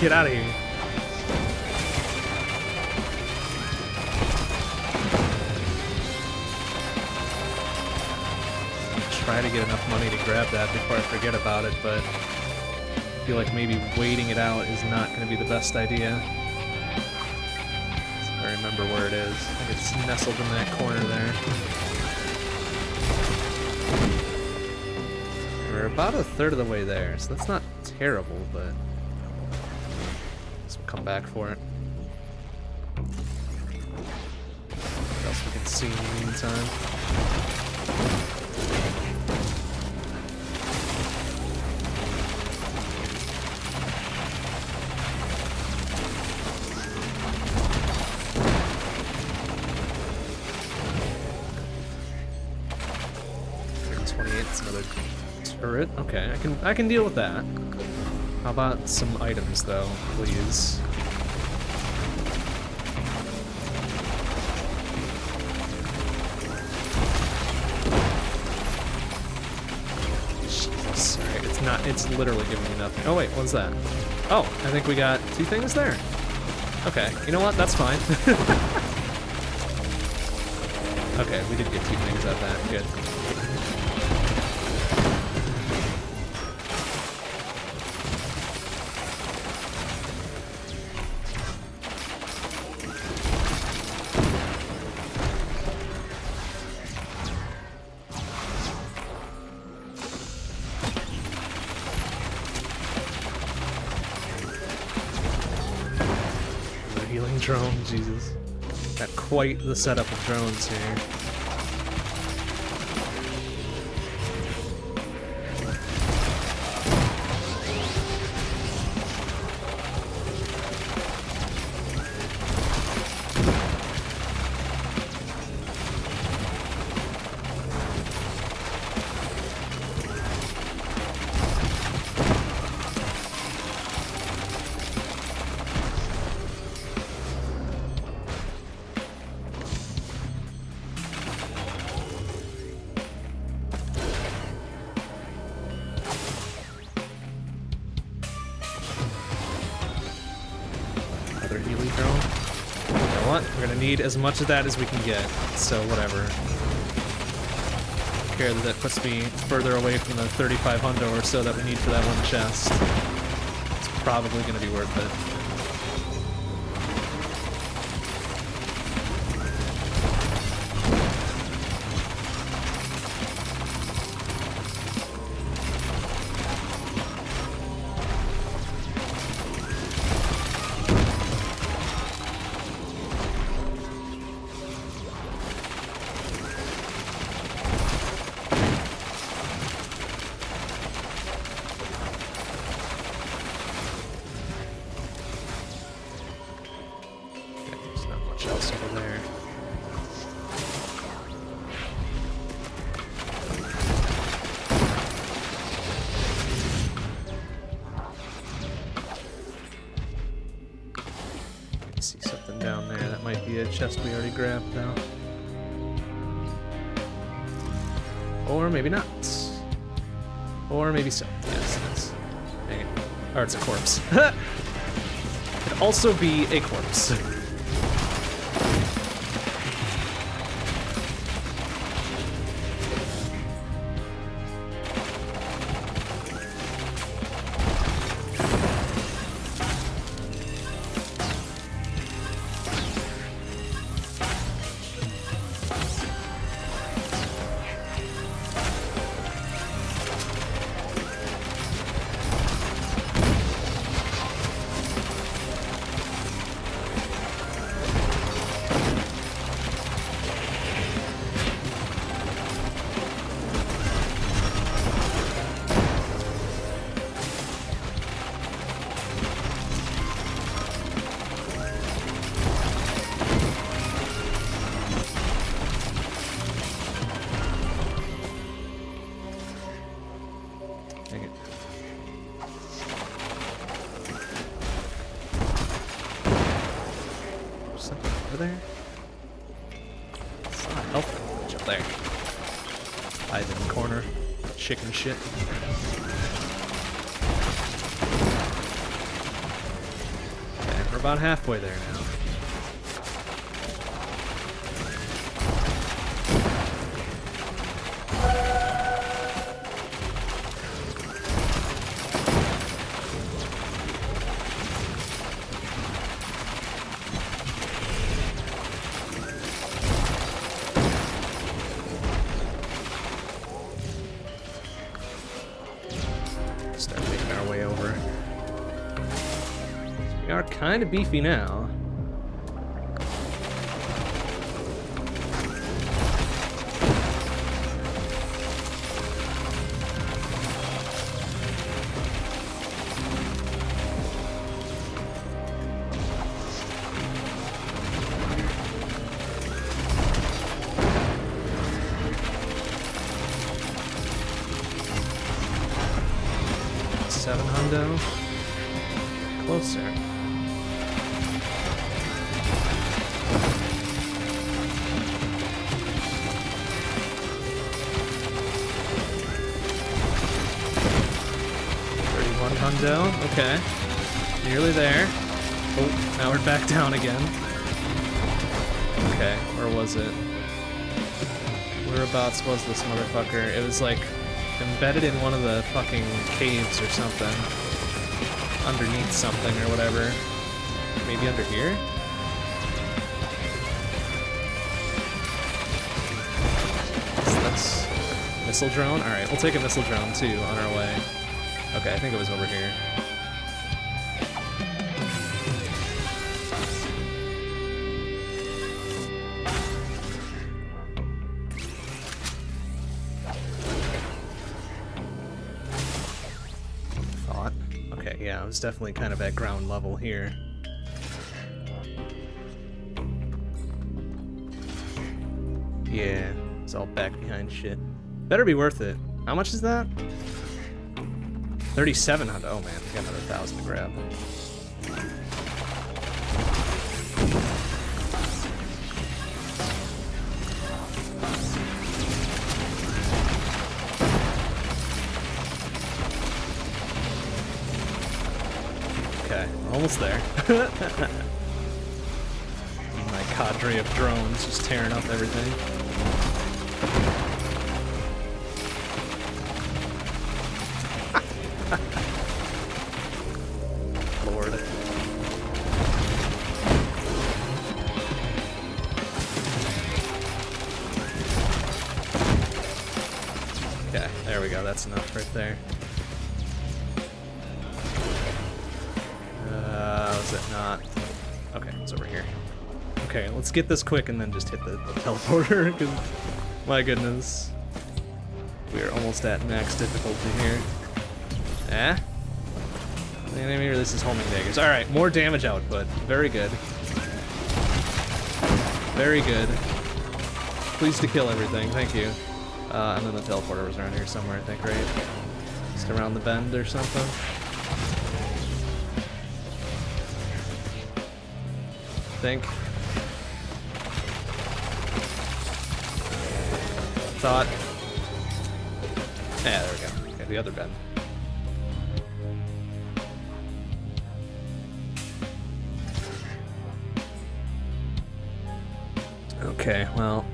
Get out of here. Try to get enough money to grab that before I forget about it, but I feel like maybe waiting it out is not going to be the best idea. I remember where it is. I think it's nestled in that corner there. We're about a third of the way there, so that's not terrible, but back for it. What else we can see in the meantime? Another turret. Okay, I can I can deal with that. How about some items though, please? It's literally giving me nothing. Oh wait, what's that? Oh, I think we got two things there. Okay, you know what? That's fine. [LAUGHS] okay, we did get two things out of that. Good. The setup of drones here. Need as much of that as we can get, so whatever. Care that that puts me further away from the 35 hundo or so that we need for that one chest. It's probably gonna be worth it. Also be a corpse. Shit. We're about halfway there now. Kind of beefy now. Like embedded in one of the fucking caves or something. Underneath something or whatever. Maybe under here? That's missile drone? Alright, we'll take a missile drone too on our way. Okay, I think it was over here. I was definitely kind of at ground level here. Yeah, it's all back behind shit. Better be worth it. How much is that? 3,700. Oh man, we got another thousand to grab. Of drones just tearing up everything. Let's get this quick and then just hit the, the teleporter, [LAUGHS] because, my goodness. We are almost at max difficulty here. Eh? The enemy releases homing daggers. Alright, more damage output. Very good. Very good. Pleased to kill everything, thank you. Uh, and then the teleporter was around here somewhere, I think, right? Just around the bend or something. think. Thought. Yeah, there we go. Okay, the other bend. Okay, well,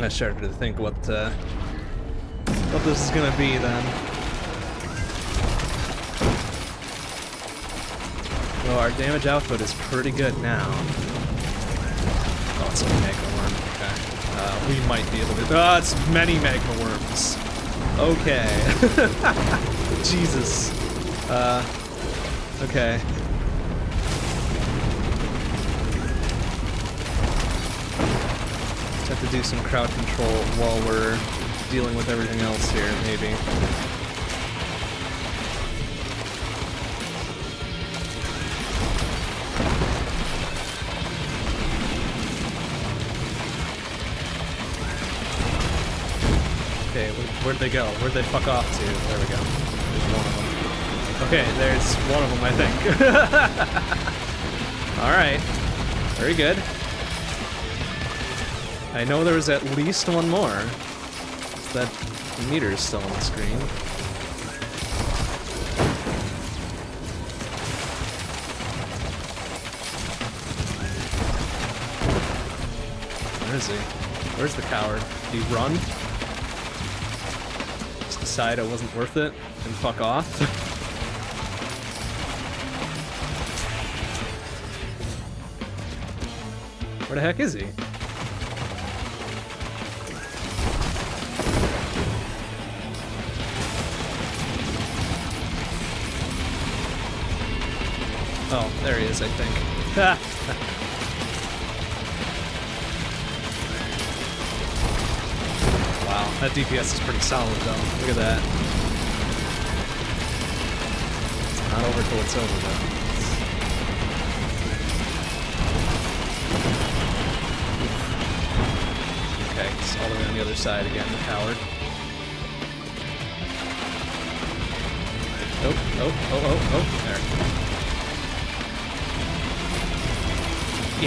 I started to think what uh, what this is gonna be then. Well, our damage output is pretty good now. Oh, it's a magma worm. Okay. Uh, we might be able to. Oh, it's many magma worms. Okay. [LAUGHS] Jesus. Uh. Okay. Just have to do some crowd control while we're dealing with everything else here, maybe. Where'd they go? Where'd they fuck off to? There we go. There's one of them. Okay, there's one of them, I think. [LAUGHS] Alright. Very good. I know there was at least one more. That meter is still on the screen. Where is he? Where's the coward? Did he run? Decide it wasn't worth it and fuck off? Where the heck is he? Oh, there he is, I think. wow, that DPS is pretty solid though. Look at that. It's not over till it's over though. Okay, it's all the way on the other side again, the coward. Oh, oh, oh, oh, oh, there.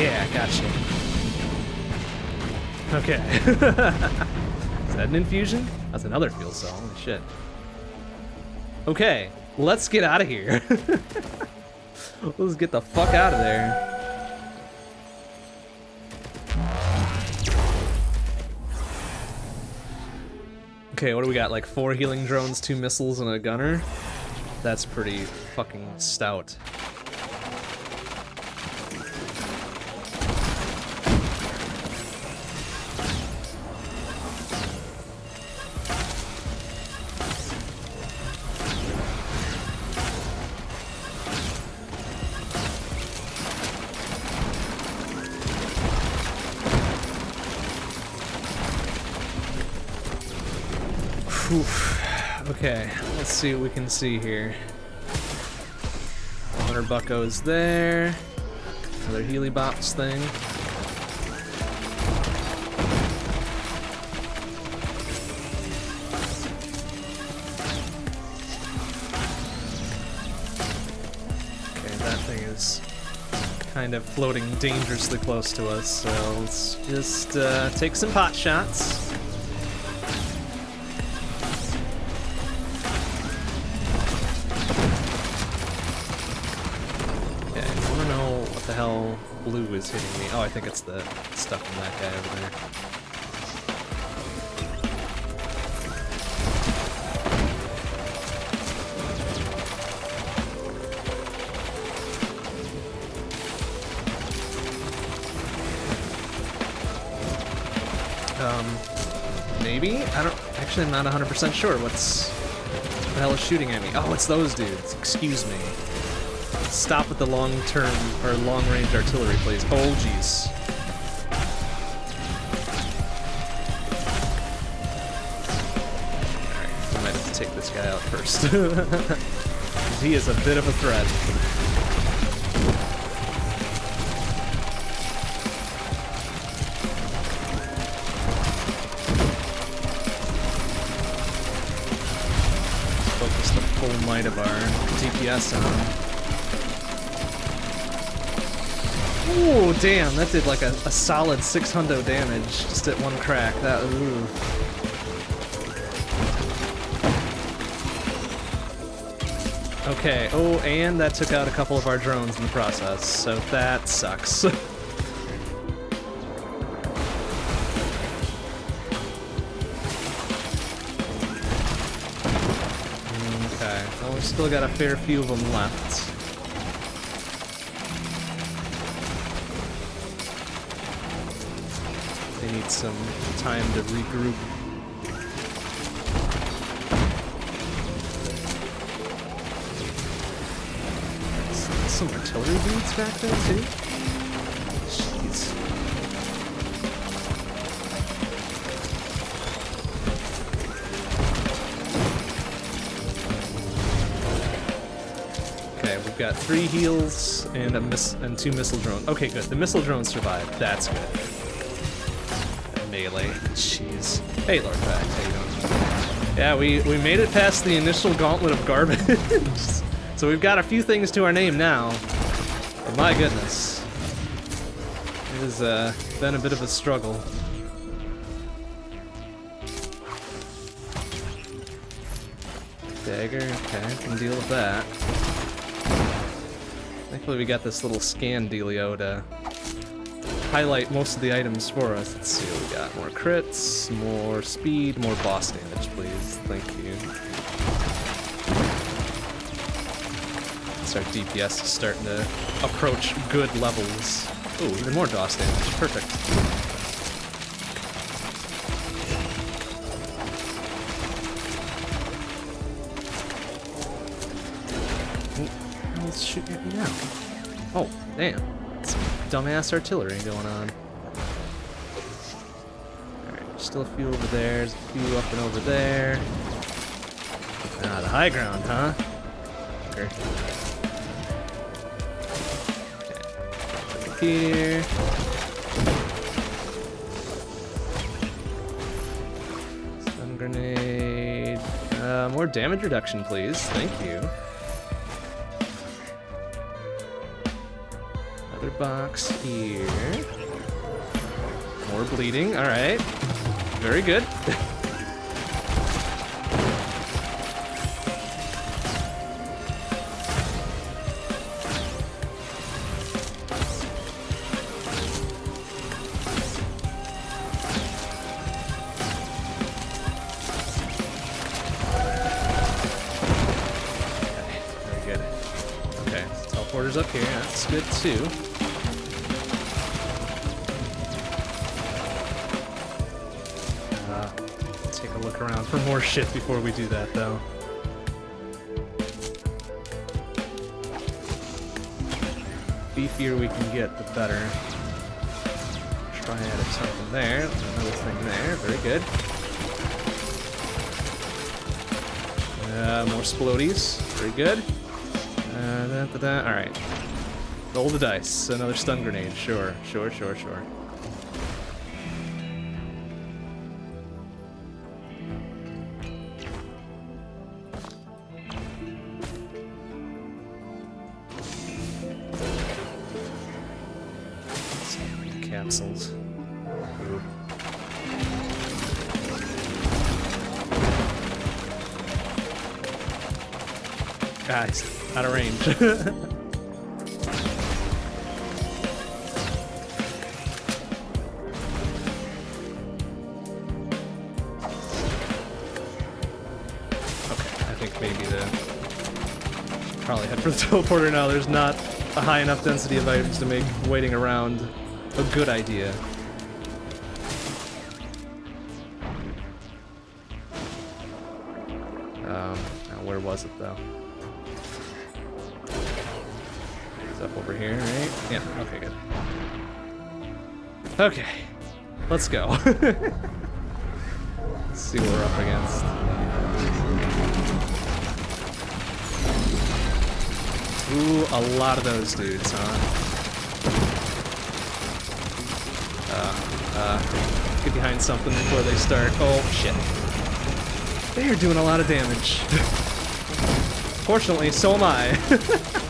Yeah, gotcha. Okay. [LAUGHS] That an infusion? That's another fuel cell, holy shit. Okay, let's get out of here. [LAUGHS] let's get the fuck out of there. Okay, what do we got? Like four healing drones, two missiles, and a gunner? That's pretty fucking stout. See what we can see here. Hunter is there. Another Healy Bops thing. Okay, that thing is kind of floating dangerously close to us, so let's just uh, take some pot shots. Think it's the stuff from that guy over there. Um, maybe? I don't, actually I'm not 100% sure what's, what the hell is shooting at me. Oh, it's those dudes, excuse me. Stop with the long-term, or long-range artillery, please. Oh, jeez. First. [LAUGHS] he is a bit of a threat. Focus the full might of our DPS on him. Ooh, damn, that did like a, a solid 600 damage just at one crack. That, ooh. Okay, oh, and that took out a couple of our drones in the process, so that sucks. [LAUGHS] okay, well, we've still got a fair few of them left. They need some time to regroup. Dudes back too? Jeez. Okay, we've got three heals and a miss and two missile drones. Okay, good. The missile drones survived. That's good. Melee. Jeez. Hey, Lord Fact, how you doing? Yeah, we we made it past the initial gauntlet of garbage. [LAUGHS] so we've got a few things to our name now. But my goodness. It has uh, been a bit of a struggle. Dagger, okay, can deal with that. Thankfully we got this little scan dealio to highlight most of the items for us. Let's see what we got. More crits, more speed, more boss damage. Our DPS is starting to approach good levels. Oh, even more DOS damage. Perfect. Shoot at me now. Oh, damn. Some dumbass artillery going on. Alright, still a few over there. There's a few up and over there. Ah, the high ground, huh? Okay. Here. Stun grenade. Uh, more damage reduction, please. Thank you. Another box here. More bleeding, alright. Very good. [LAUGHS] Uh, take a look around for more shit before we do that, though. Beefier we can get, the better. Triad of something there. Another thing there. Very good. Uh, more splodies. Very good. Uh, da, da. All right. Roll the dice. Another stun grenade. Sure, sure, sure, sure. Capsules. Ah, out of range. [LAUGHS] teleporter now. There's not a high enough density of items to make waiting around a good idea. Um, where was it though? It's up over here, right? Yeah, okay, good. Okay, let's go. [LAUGHS] let's see what we're up against. Ooh, a lot of those dudes, huh? Uh, uh, get behind something before they start. Oh, shit. They are doing a lot of damage. [LAUGHS] Fortunately, so am I. [LAUGHS]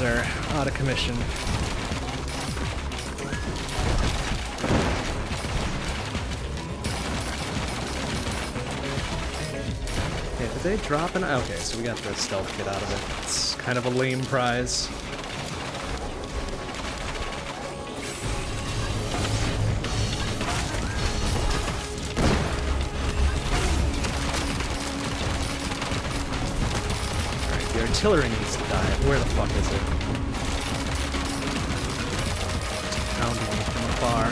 are out of commission. Okay, did they drop an- okay, so we got the stealth kit out of it. It's kind of a lame prize. Artillery. Where the fuck is it? Pounding me from afar.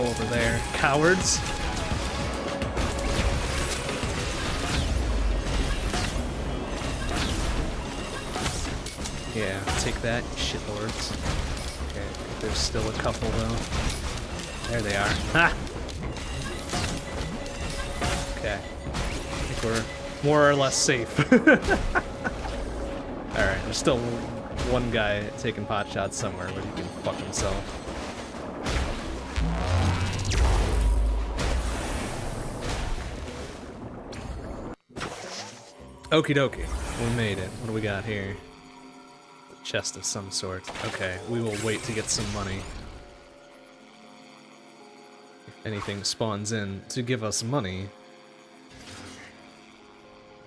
Over there. Cowards. Still a couple though. There they are. Ha! Okay. I think we're more or less safe. [LAUGHS] Alright, there's still one guy taking pot shots somewhere, but he can fuck himself. Okie dokie. We made it. What do we got here? Chest of some sort. Okay, we will wait to get some money. If anything spawns in to give us money.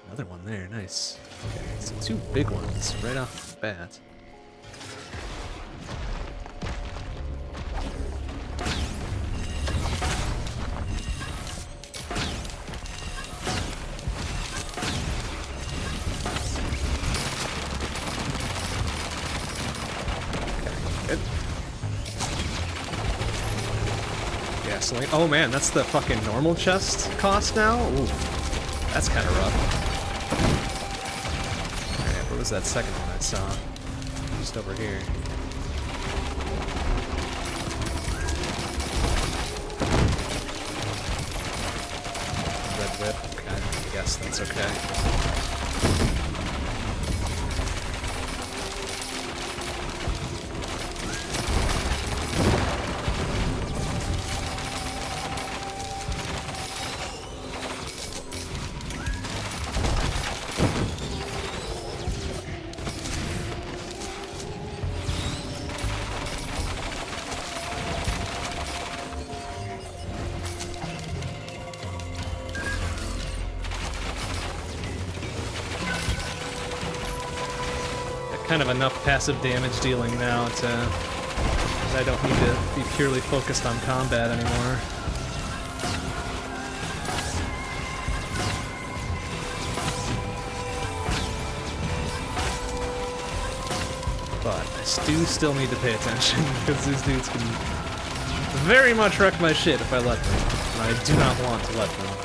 Another one there, nice. Okay, so two big ones right off the bat. Oh man, that's the fucking normal chest cost now? Ooh, that's kind of rough. Alright, what was that second one I saw? Just over here. Red whip, okay, I guess that's okay. Enough passive damage dealing now to I don't need to be purely focused on combat anymore. But I do still need to pay attention [LAUGHS] because these dudes can very much wreck my shit if I let them. And I do not want to let them.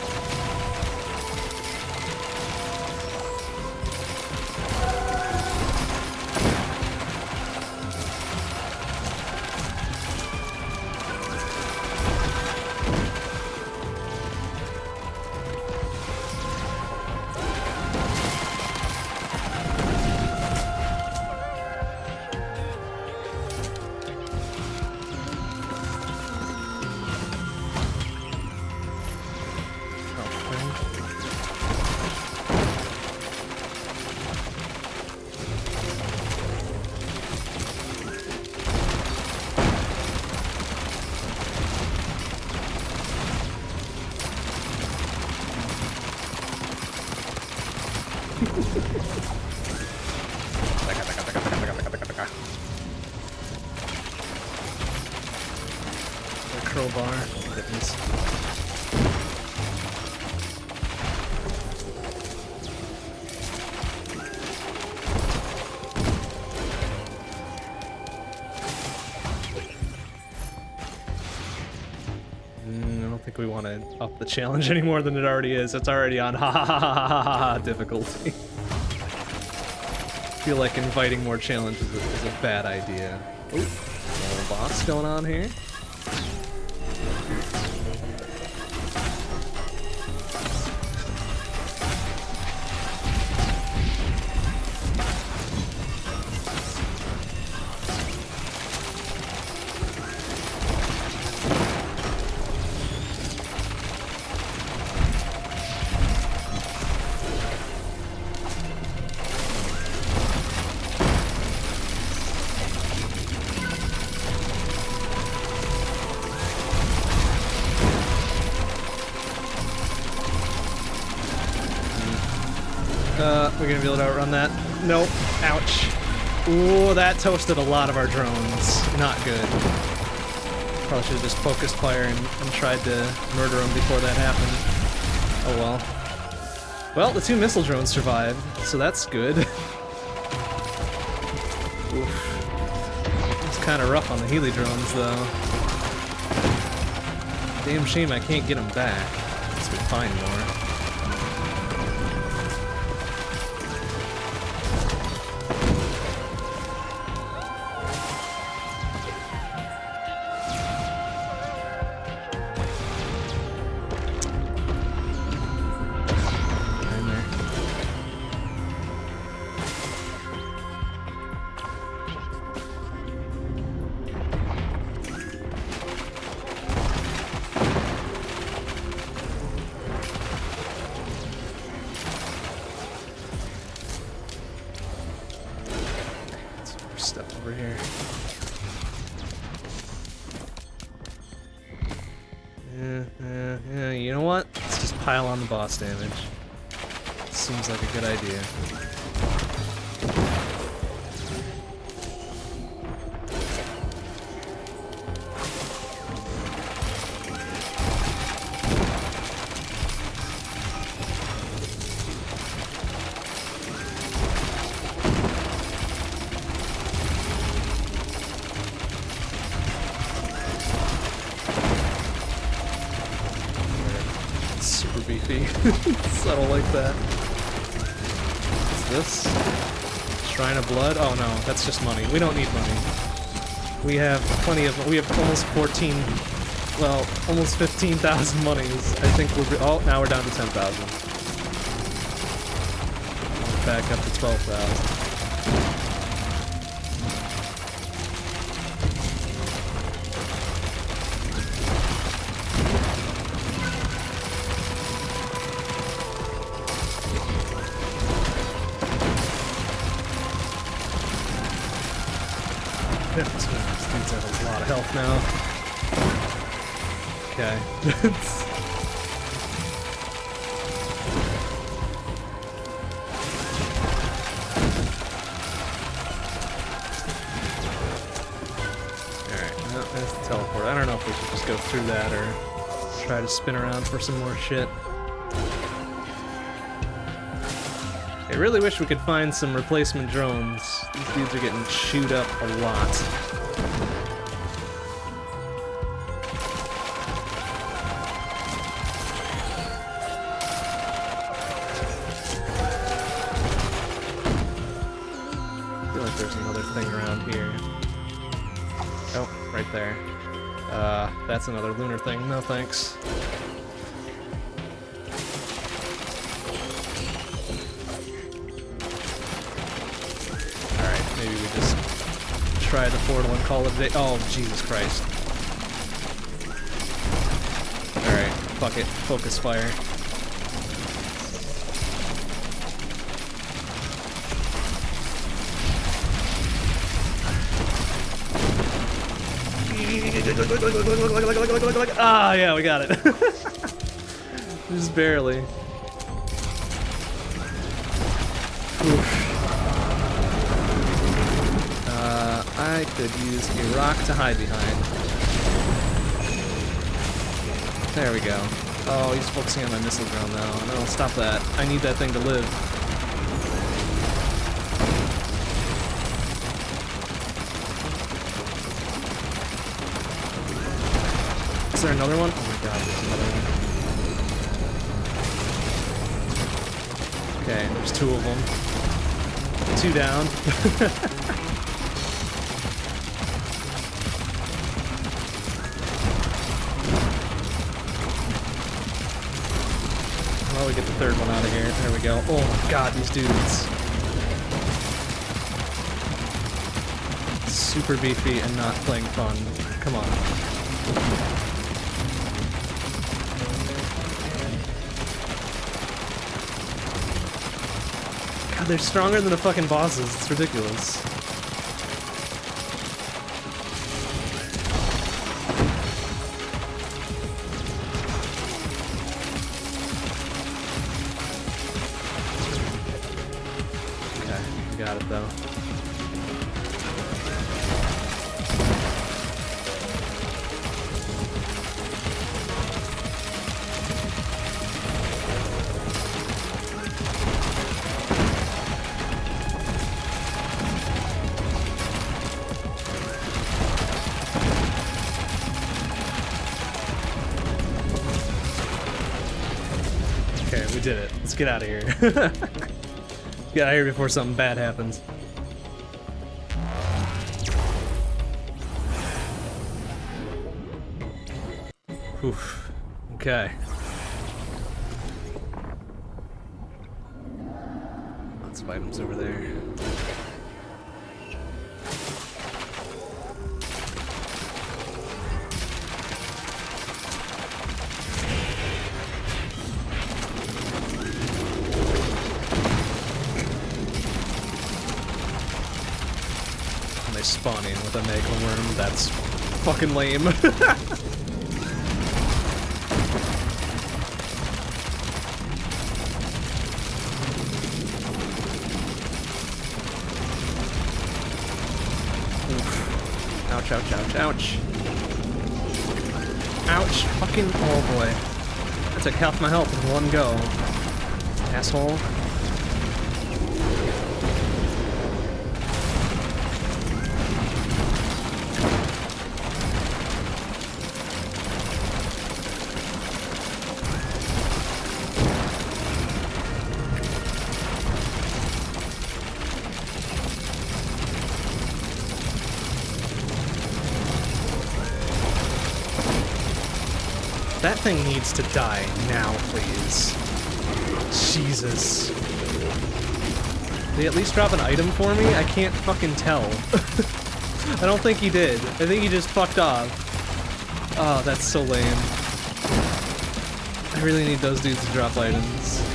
Up the challenge [LAUGHS] any more than it already is. It's already on [LAUGHS] ha ha ha ha ha ha, ha difficulty. I feel like inviting more challenges is a bad idea. Ooh, little boss going on here. Toasted a lot of our drones. Not good. Probably should have just focused fire and, and tried to murder them before that happened. Oh well. Well, the two missile drones survived, so that's good. [LAUGHS] It's kind of rough on the Healy drones, though. Damn shame I can't get them back. Let's be fine more. Just money. We don't need money. We have plenty of. We have almost 14. Well, almost 15,000 monies. I think we're. Oh, now we're down to 10,000. Back up to 12,000. Go through that or try to spin around for some more shit. I really wish we could find some replacement drones. These dudes are getting chewed up a lot. That's another lunar thing. No thanks. Alright, maybe we just try the portal and call it a day. Oh, Jesus Christ. Alright, fuck it. Focus fire. Yeah, we got it. [LAUGHS] Just barely. Oof. Uh, I could use a rock to hide behind. There we go. Oh, he's focusing on my missile drone now. No, stop that. I need that thing to live. Another one? Oh my god, there's another one. Okay, there's two of them. Two down. [LAUGHS] Well, we get the third one out of here. There we go. Oh my god, these dudes. Super beefy and not playing fun. Come on. They're stronger than the fucking bosses. It's ridiculous. Get out of here. [LAUGHS] get out of here before something bad happens. Lame. [LAUGHS] Ouch, ouch, ouch, ouch. Ouch. Fucking, oh boy. I took half my health in one go. Asshole. Thing needs to die now, please. Jesus. Did he at least drop an item for me? I can't fucking tell. [LAUGHS] I don't think he did. I think he just fucked off. Oh, that's so lame. I really need those dudes to drop items.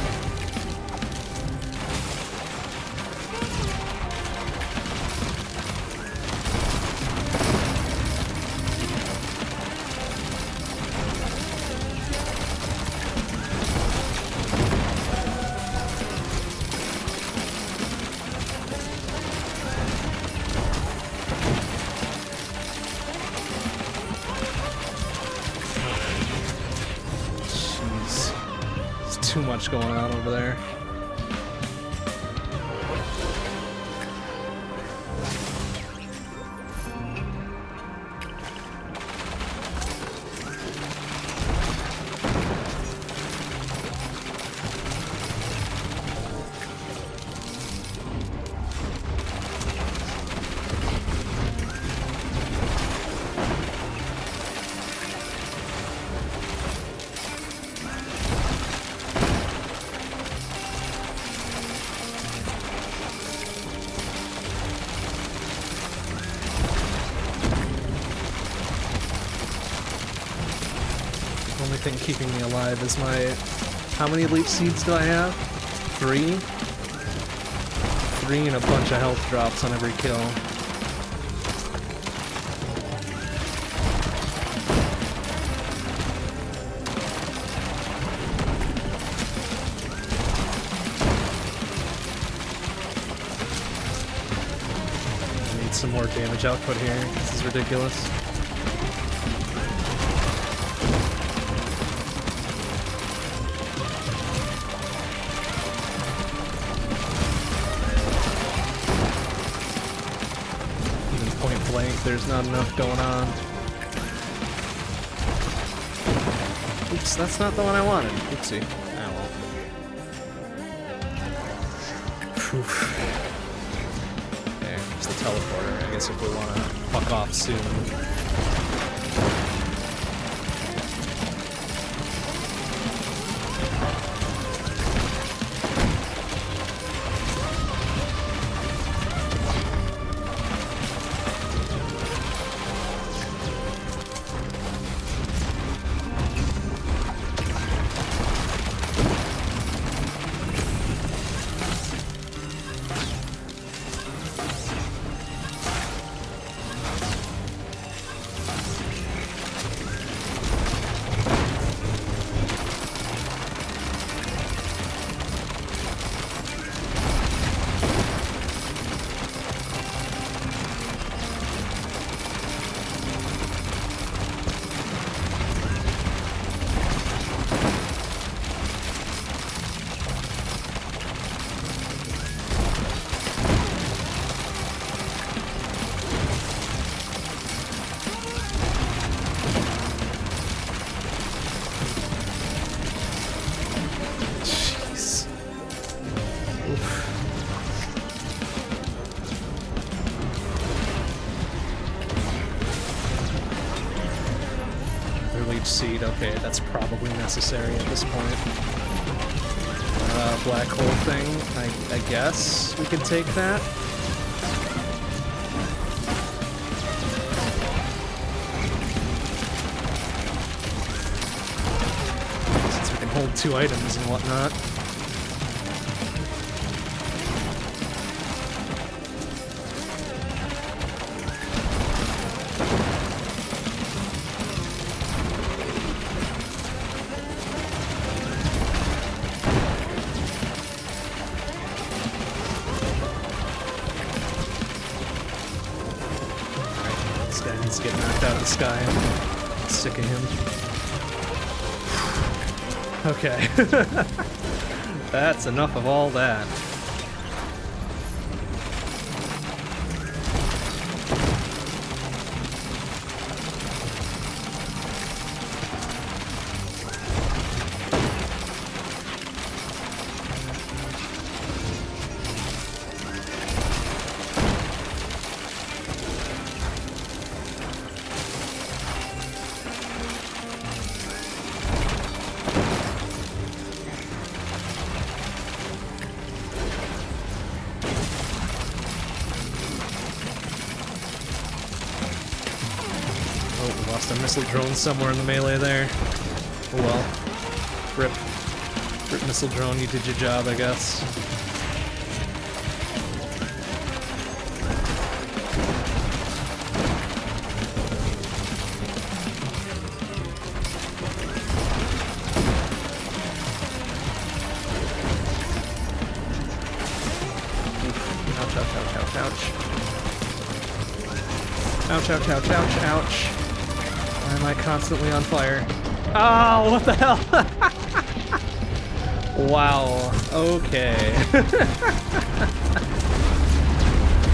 Alive is my... How many leech seeds do I have? Three? Three and a bunch of health drops on every kill. Some more damage output here. This is ridiculous. Enough going on. Oops, that's not the one I wanted. Oopsie. Ah, well. Phew. There's the teleporter. I guess if we want to fuck off soon. Necessary at this point. Uh, black hole thing, I, I guess we could take that. Since we can hold two items and whatnot. [LAUGHS] That's enough of all that. Missile drone somewhere in the melee there. Oh well. Rip. Rip missile drone, you did your job, I guess. Constantly on fire? Oh, what the hell? [LAUGHS] wow, okay. [LAUGHS]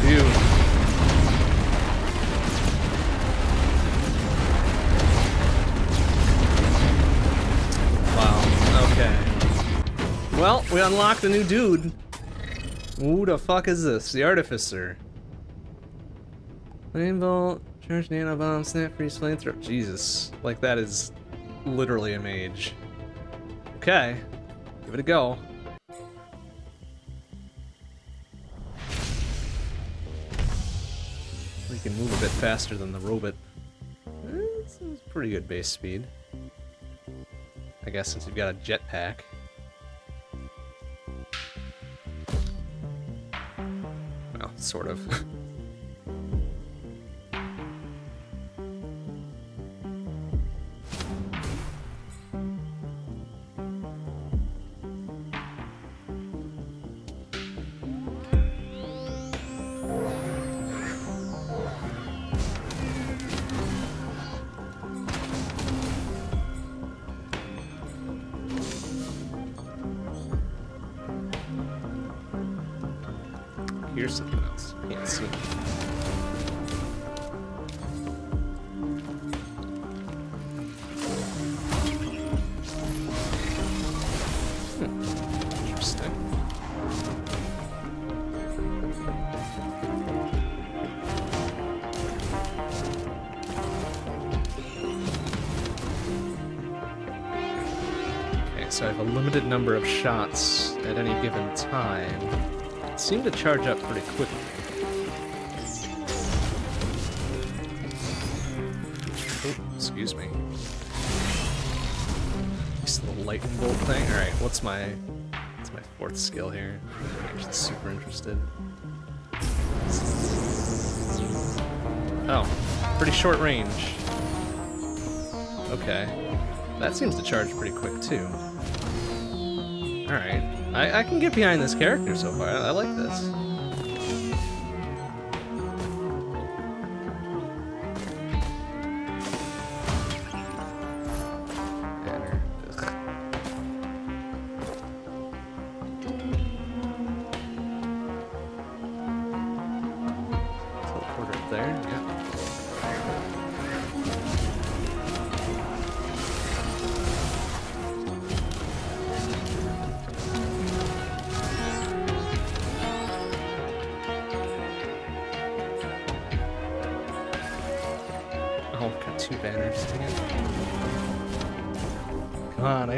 Dude. Wow, okay. Well, we unlocked a new dude. Who the fuck is this? The Artificer. Flame bolt, charge nano bomb, snap freeze, flamethrower. Jesus, like that is literally a mage. Okay, give it a go. We can move a bit faster than the robot. It's pretty good base speed. I guess since you've got a jetpack. Well, sort of. [LAUGHS] shots at any given time seem to charge up pretty quickly. Oh, excuse me. This little lightning bolt thing. All right, what's my what's my fourth skill here? I'm actually super interested. Oh, pretty short range. Okay, that seems to charge pretty quick too. All right. I, I can get behind this character so far. I like this.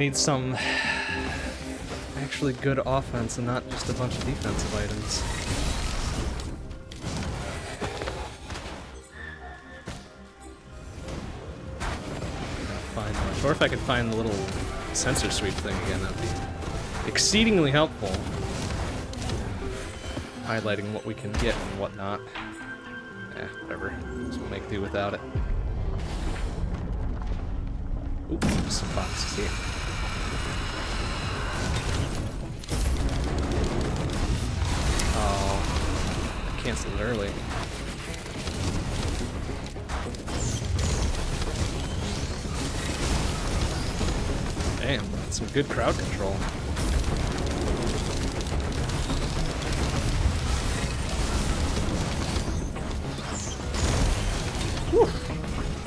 Need some actually good offense and not just a bunch of defensive items. Or if I could find the little sensor sweep thing again, that'd be exceedingly helpful. Highlighting what we can get and whatnot. Eh, whatever. Just we'll make do without it. There's some boxes here. Oh, canceled early. Damn, that's some good crowd control.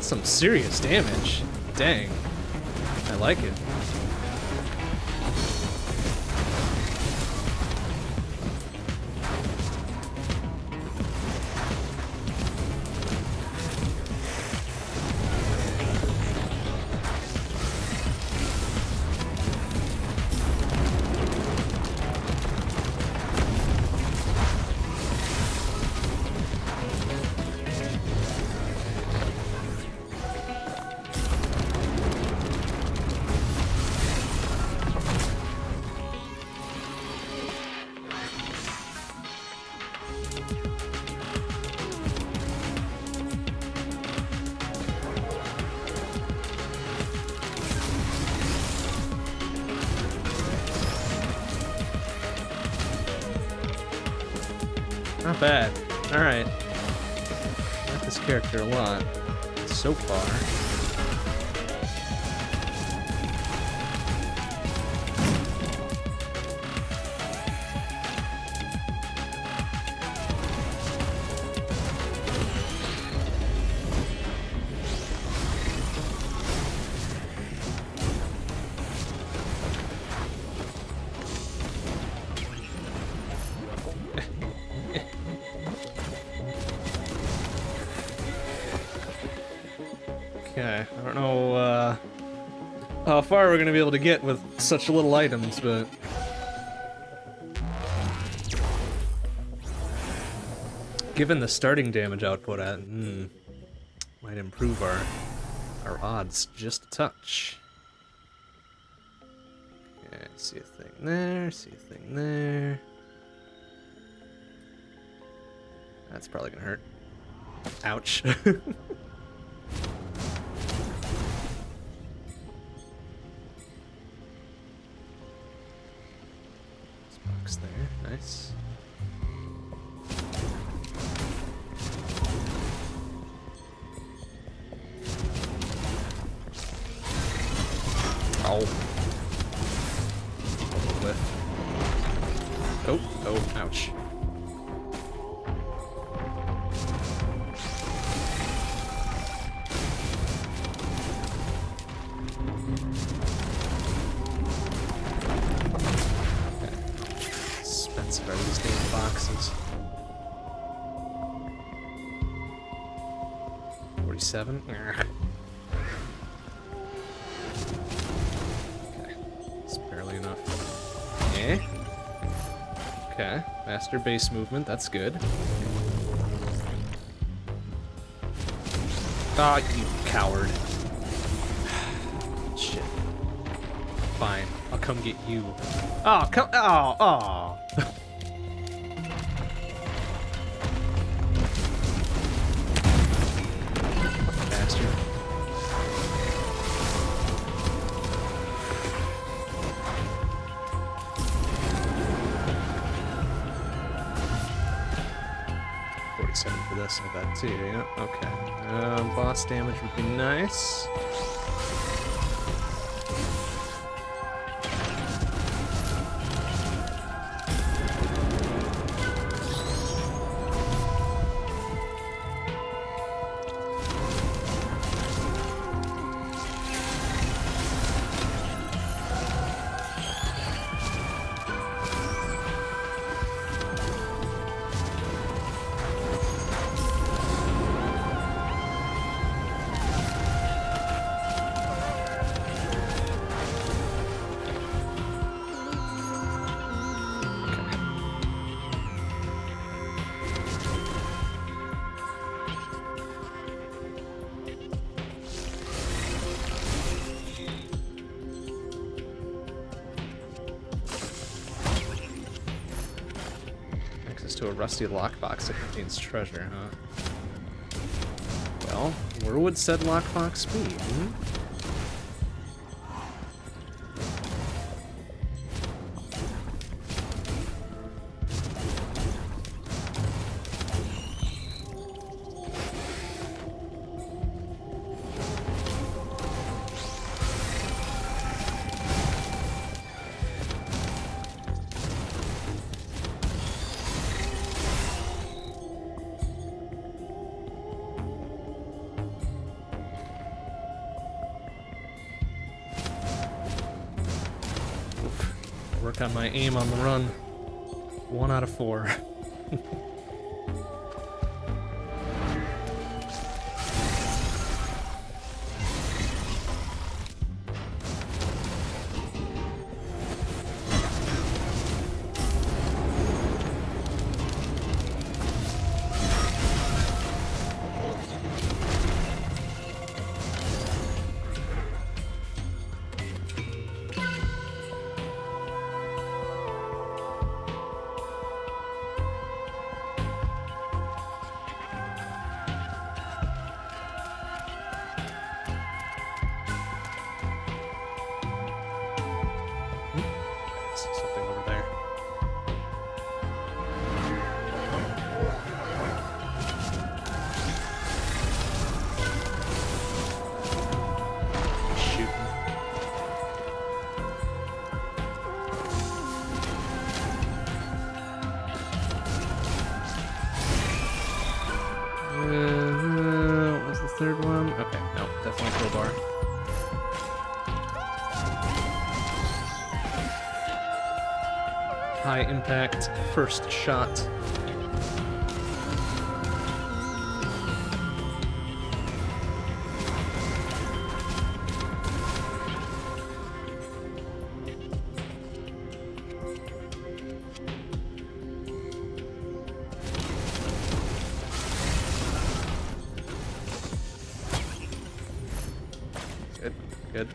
Some serious damage. Dang. I like it. Far we're gonna be able to get with such little items, but... Given the starting damage output at, hmm, might improve our our odds just a touch. Okay, see a thing there, see a thing there. That's probably gonna hurt. Ouch. [LAUGHS] Faster base movement, that's good. Ah, you coward. [SIGHS] Shit. Fine. I'll come get you. Oh, come. Oh, oh. Damage would be to a rusty lockbox that contains treasure, huh? Well, where would said lockbox be? Hmm? Aim on the run. One out of four. [LAUGHS] shot. Good, good.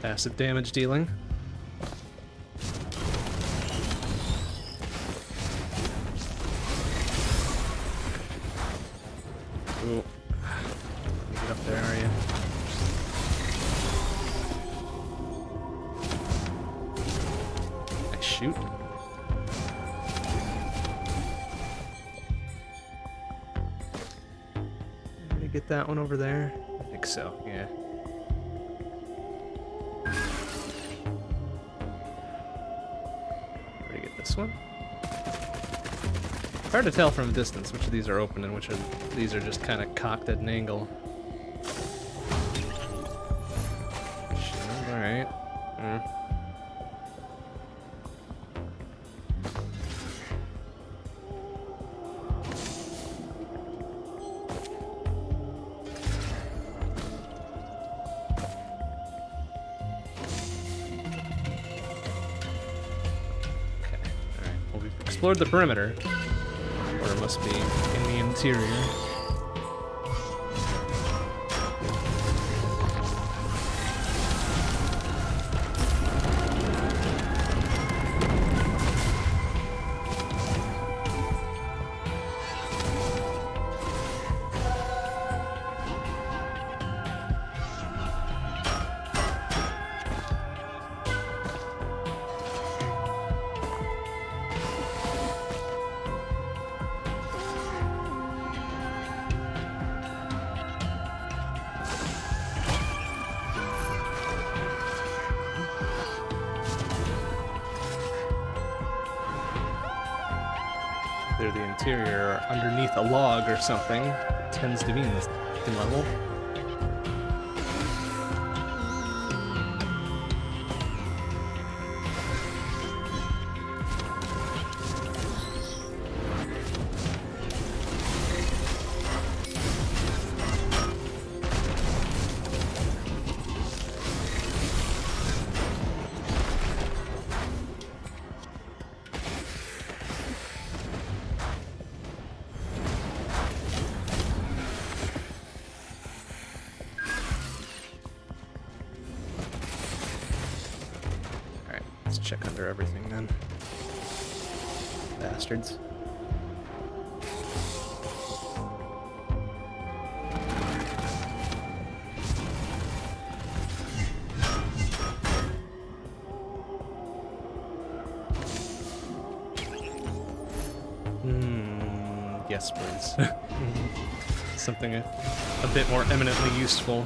Passive damage dealing. So, yeah. Where to get this one? Hard to tell from a distance which of these are open and which of these are just kind of cocked at an angle. Alright. Explored the perimeter. Or it must be in the interior. The interior or underneath a log or something. Tends to mean this level. A, bit more eminently useful.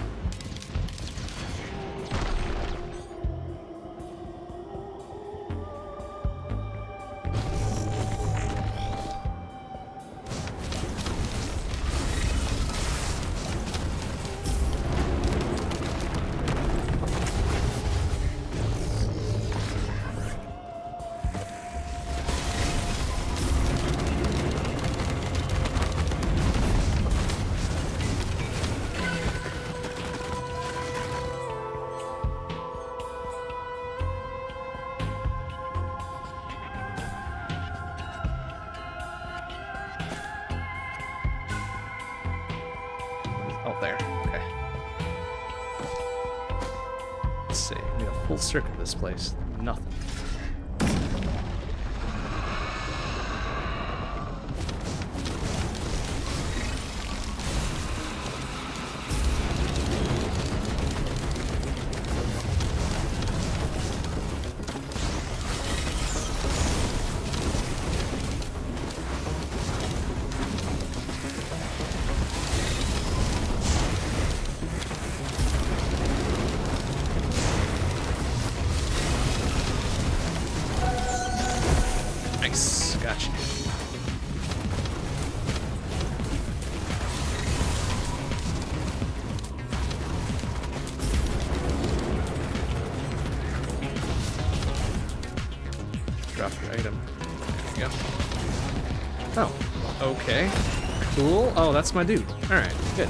Oh, that's my dude. Alright, good.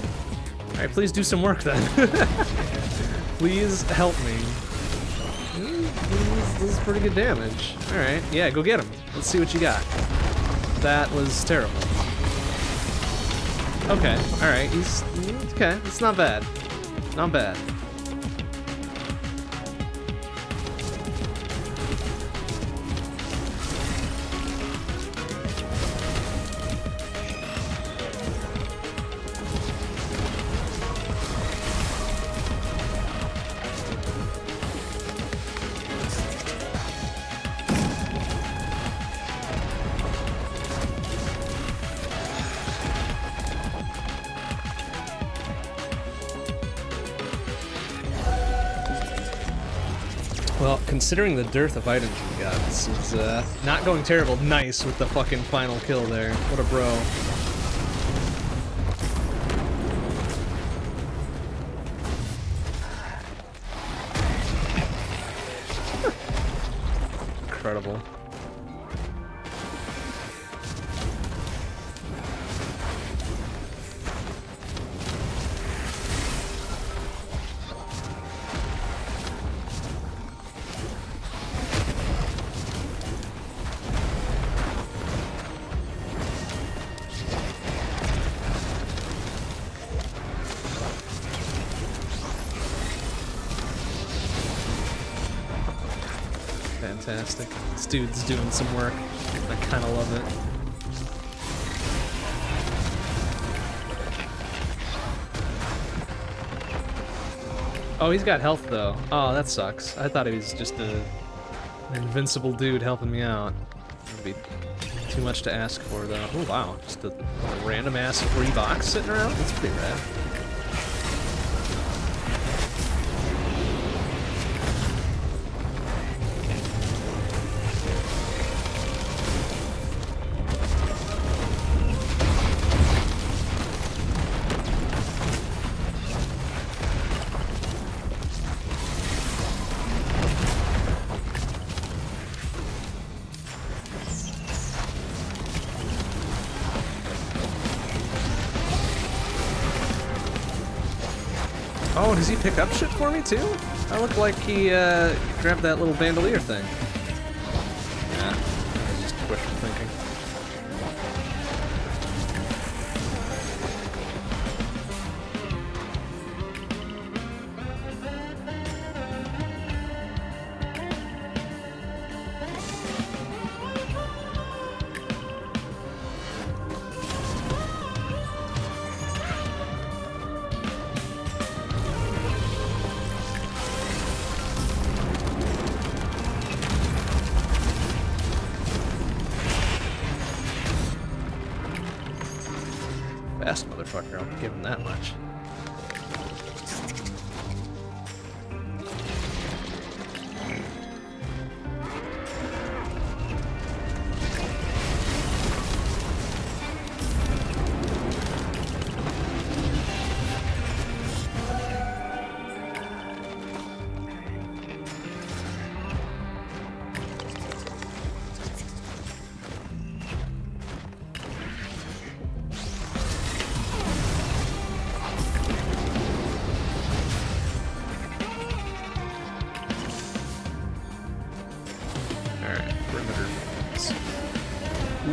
Alright, please do some work then. [LAUGHS] please help me. This, this is pretty good damage. Alright, yeah, go get him. Let's see what you got. That was terrible. Okay, alright, he's... Okay, it's not bad. Not bad. Considering the dearth of items we got, this is uh, not going terrible. Nice with the fucking final kill there. What a bro. Fantastic. This dude's doing some work. I kind of love it. Oh, he's got health though. Oh, that sucks. I thought he was just a, an invincible dude helping me out. That'd be too much to ask for though. Oh wow, just a, a random ass free box sitting around? That's pretty rad. Pick up shit for me too? I look like he uh, grabbed that little bandolier thing.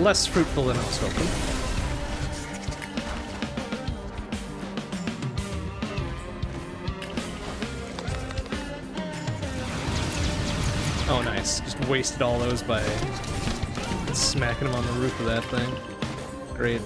less fruitful than I was hoping. Oh, nice. Just wasted all those by smacking them on the roof of that thing. Great.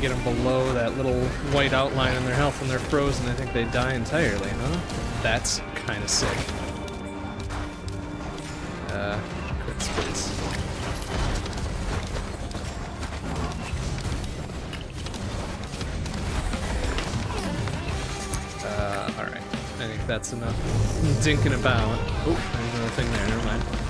Get them below that little white outline in their health when they're frozen, I think they die entirely, huh? That's kind of sick. Uh, space. Uh, alright. I think that's enough dinking about. Oh, there's another thing there, never mind.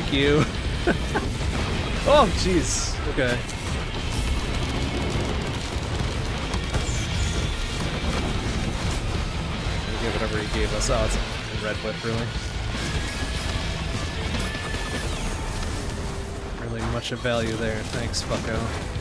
Thank you. [LAUGHS] oh, jeez. Okay. Gonna whatever he gave us. Oh, it's a red whip, really. Really much of value there. Thanks, fucko.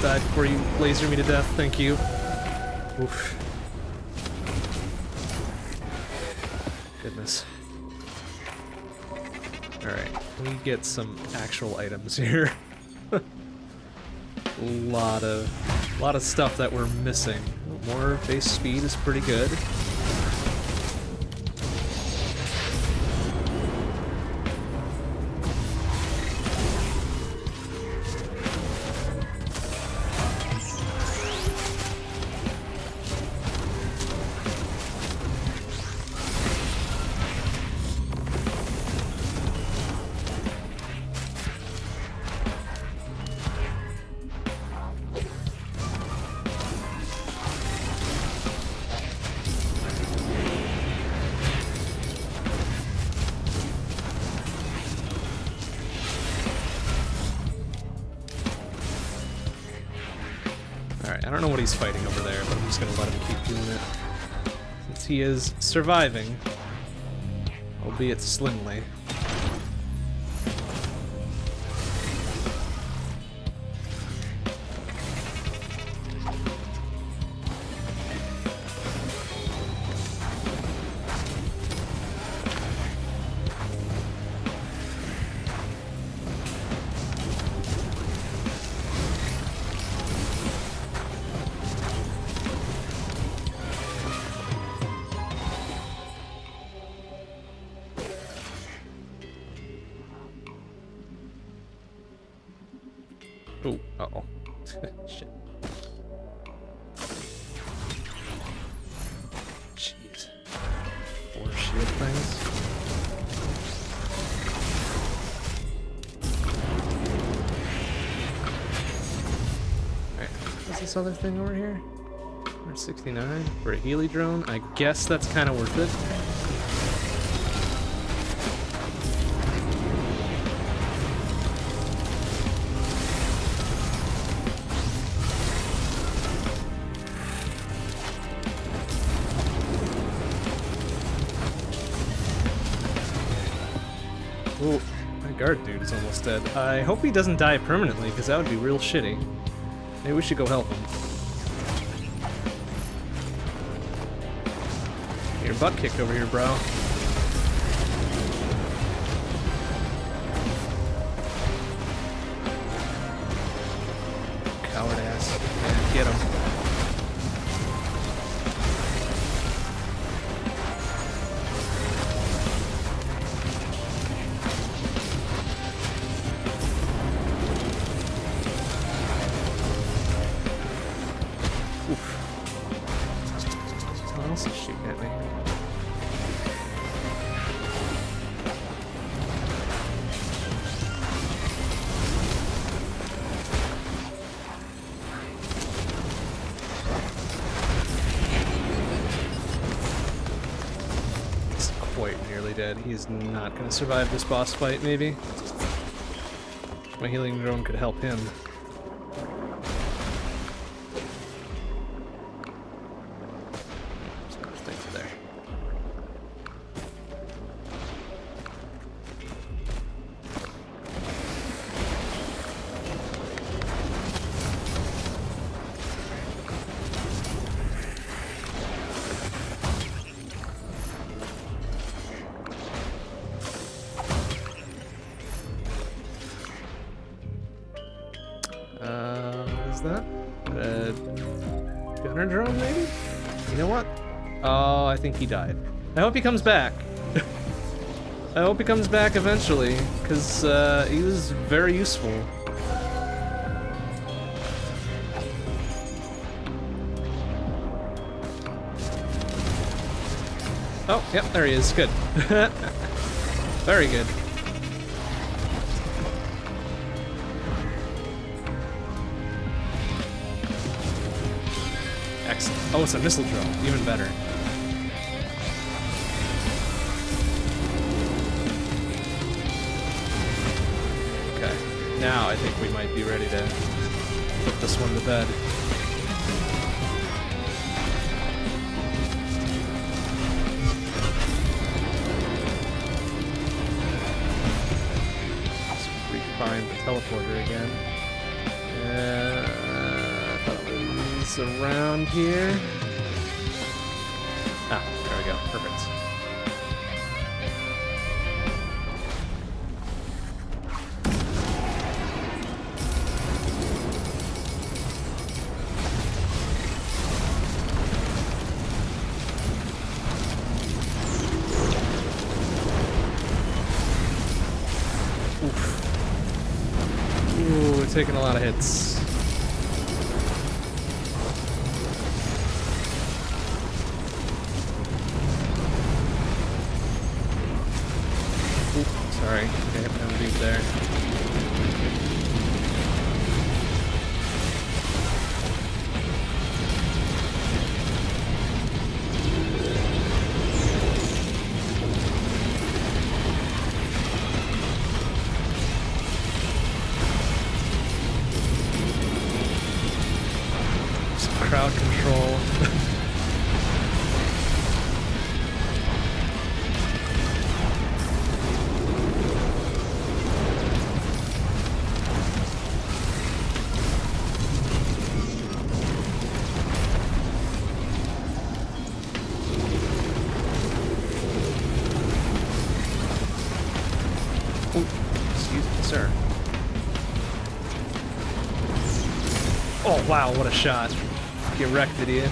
Uh, please die before you laser me to death. Thank you. Oof. Goodness. Alright, we get some actual items here. A [LAUGHS] lot of a lot of stuff that we're missing. More base speed is pretty good. Surviving, albeit slimly. Other thing over here? 169 for a Healy drone. I guess that's kind of worth it. Oh, my guard dude is almost dead. I hope he doesn't die permanently, because that would be real shitty. Maybe we should go help him. Get Your butt kicked over here, bro. He's not going to survive this boss fight, maybe. My healing drone could help him. He comes back. I hope he comes back eventually, because uh, he was very useful. Oh, yep, there he is. Good. [LAUGHS] very good. Excellent. Oh, it's a missile drill. Even better. Think we might be ready to put this one to bed. Let's refine the teleporter again. Uh, around here. Ah, there we go. Perfect. Wow, what a shot. Get wrecked, idiot.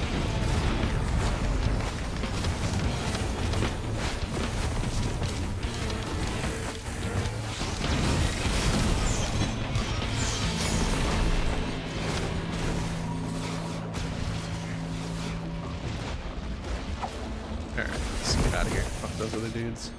Alright, let's get out of here. Fuck those other dudes.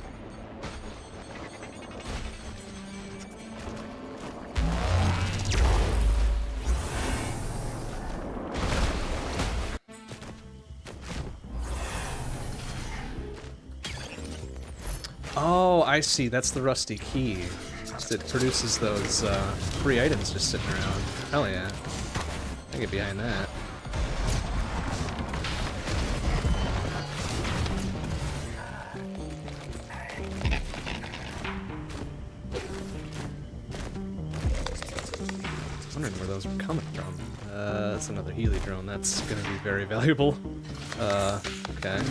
I see. That's the rusty key. It produces those uh, free items just sitting around. Hell yeah. I get behind that. wondering where those were coming from. Uh, that's another Healy drone. That's gonna be very [LAUGHS] valuable. Uh, okay.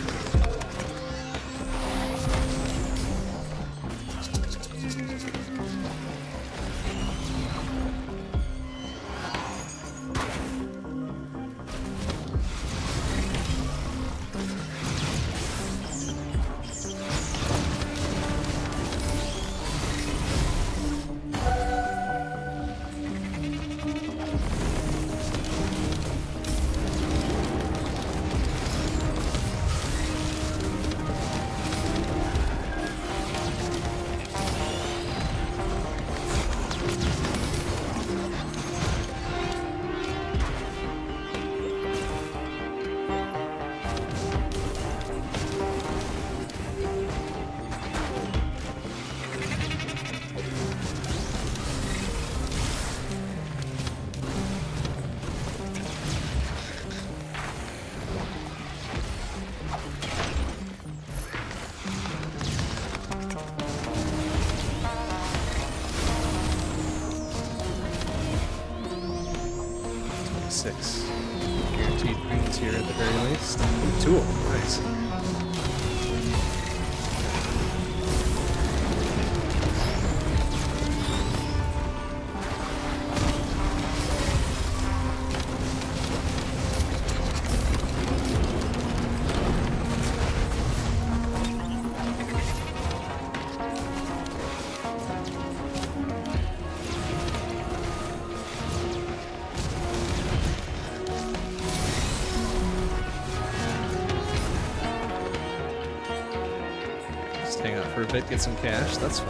Get some cash, that's fine.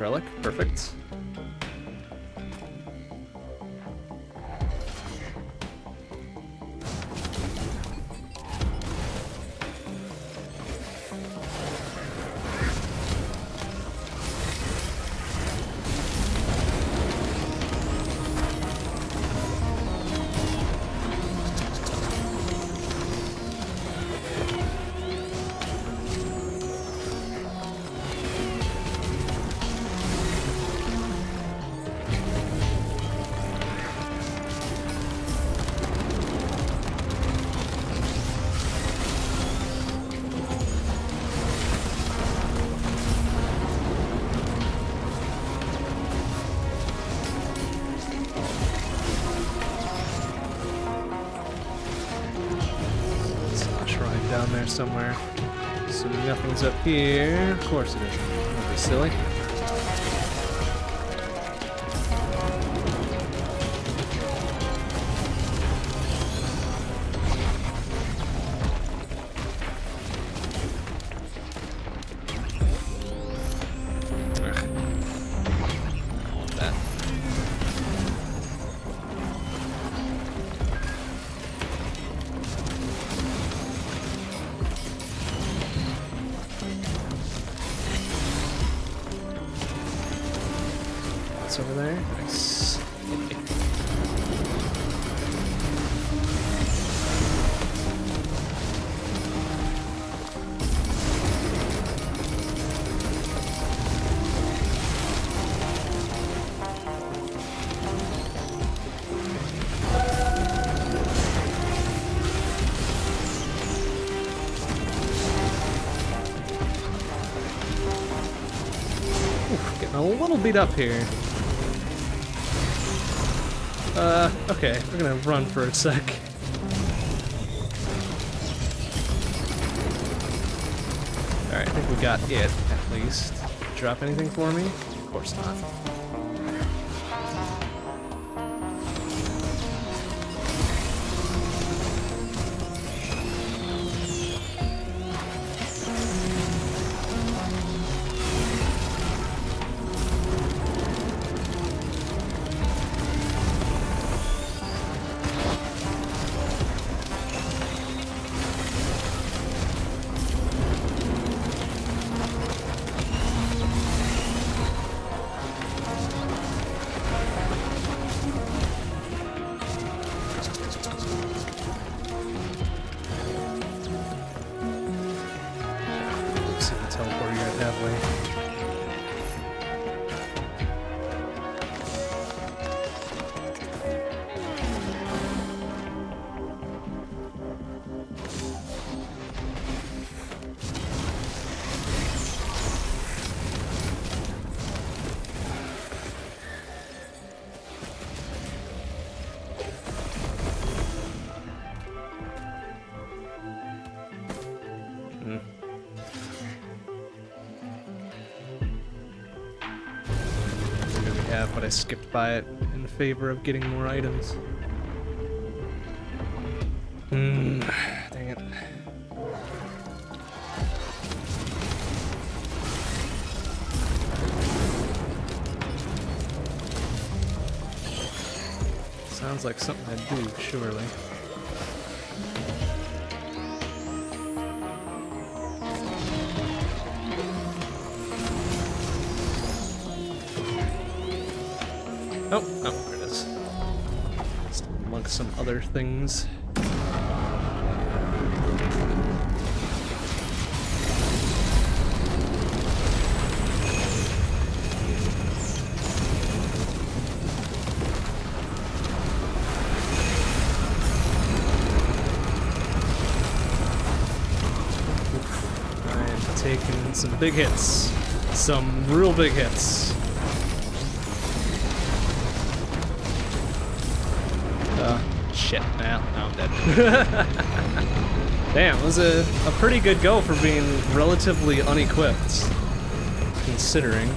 Relic, perfect. Somewhere. So nothing's up here. Of course it isn't. Be silly. Little beat up here. Uh, okay, we're gonna run for a sec. Alright, I think we got it, at least. Drop anything for me? Of course not. By it in favor of getting more items. Hmm, dang it. Sounds like something I'd do, surely. Some other things. I am taking some big hits. Some real big hits. [LAUGHS] Damn, it was a, a pretty good go for being relatively unequipped, considering.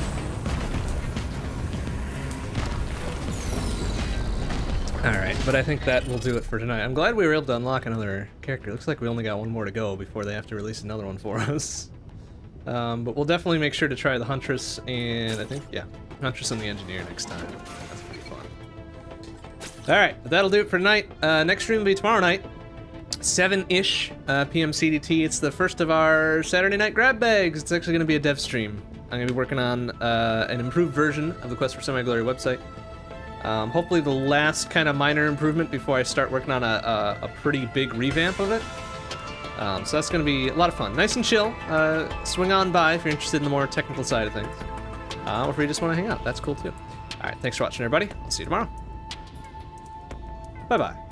Alright, but I think that will do it for tonight. I'm glad we were able to unlock another character. Looks like we only got one more to go before they have to release another one for [LAUGHS] us. Um, but we'll definitely make sure to try the Huntress and I think, yeah, Huntress and the Engineer next time. Fun. Alright, that'll do it for tonight. Uh, next stream will be tomorrow night, 7-ish uh, p.m. CDT. It's the first of our Saturday night grab bags. It's actually going to be a dev stream. I'm going to be working on uh, an improved version of the Quest for Semi-Glory website. Um, hopefully the last kind of minor improvement before I start working on a, a, a pretty big revamp of it. Um, so that's going to be a lot of fun. Nice and chill. Uh, swing on by if you're interested in the more technical side of things. Uh, or if you just want to hang out, that's cool too. All right, thanks for watching, everybody. I'll see you tomorrow. 拜拜。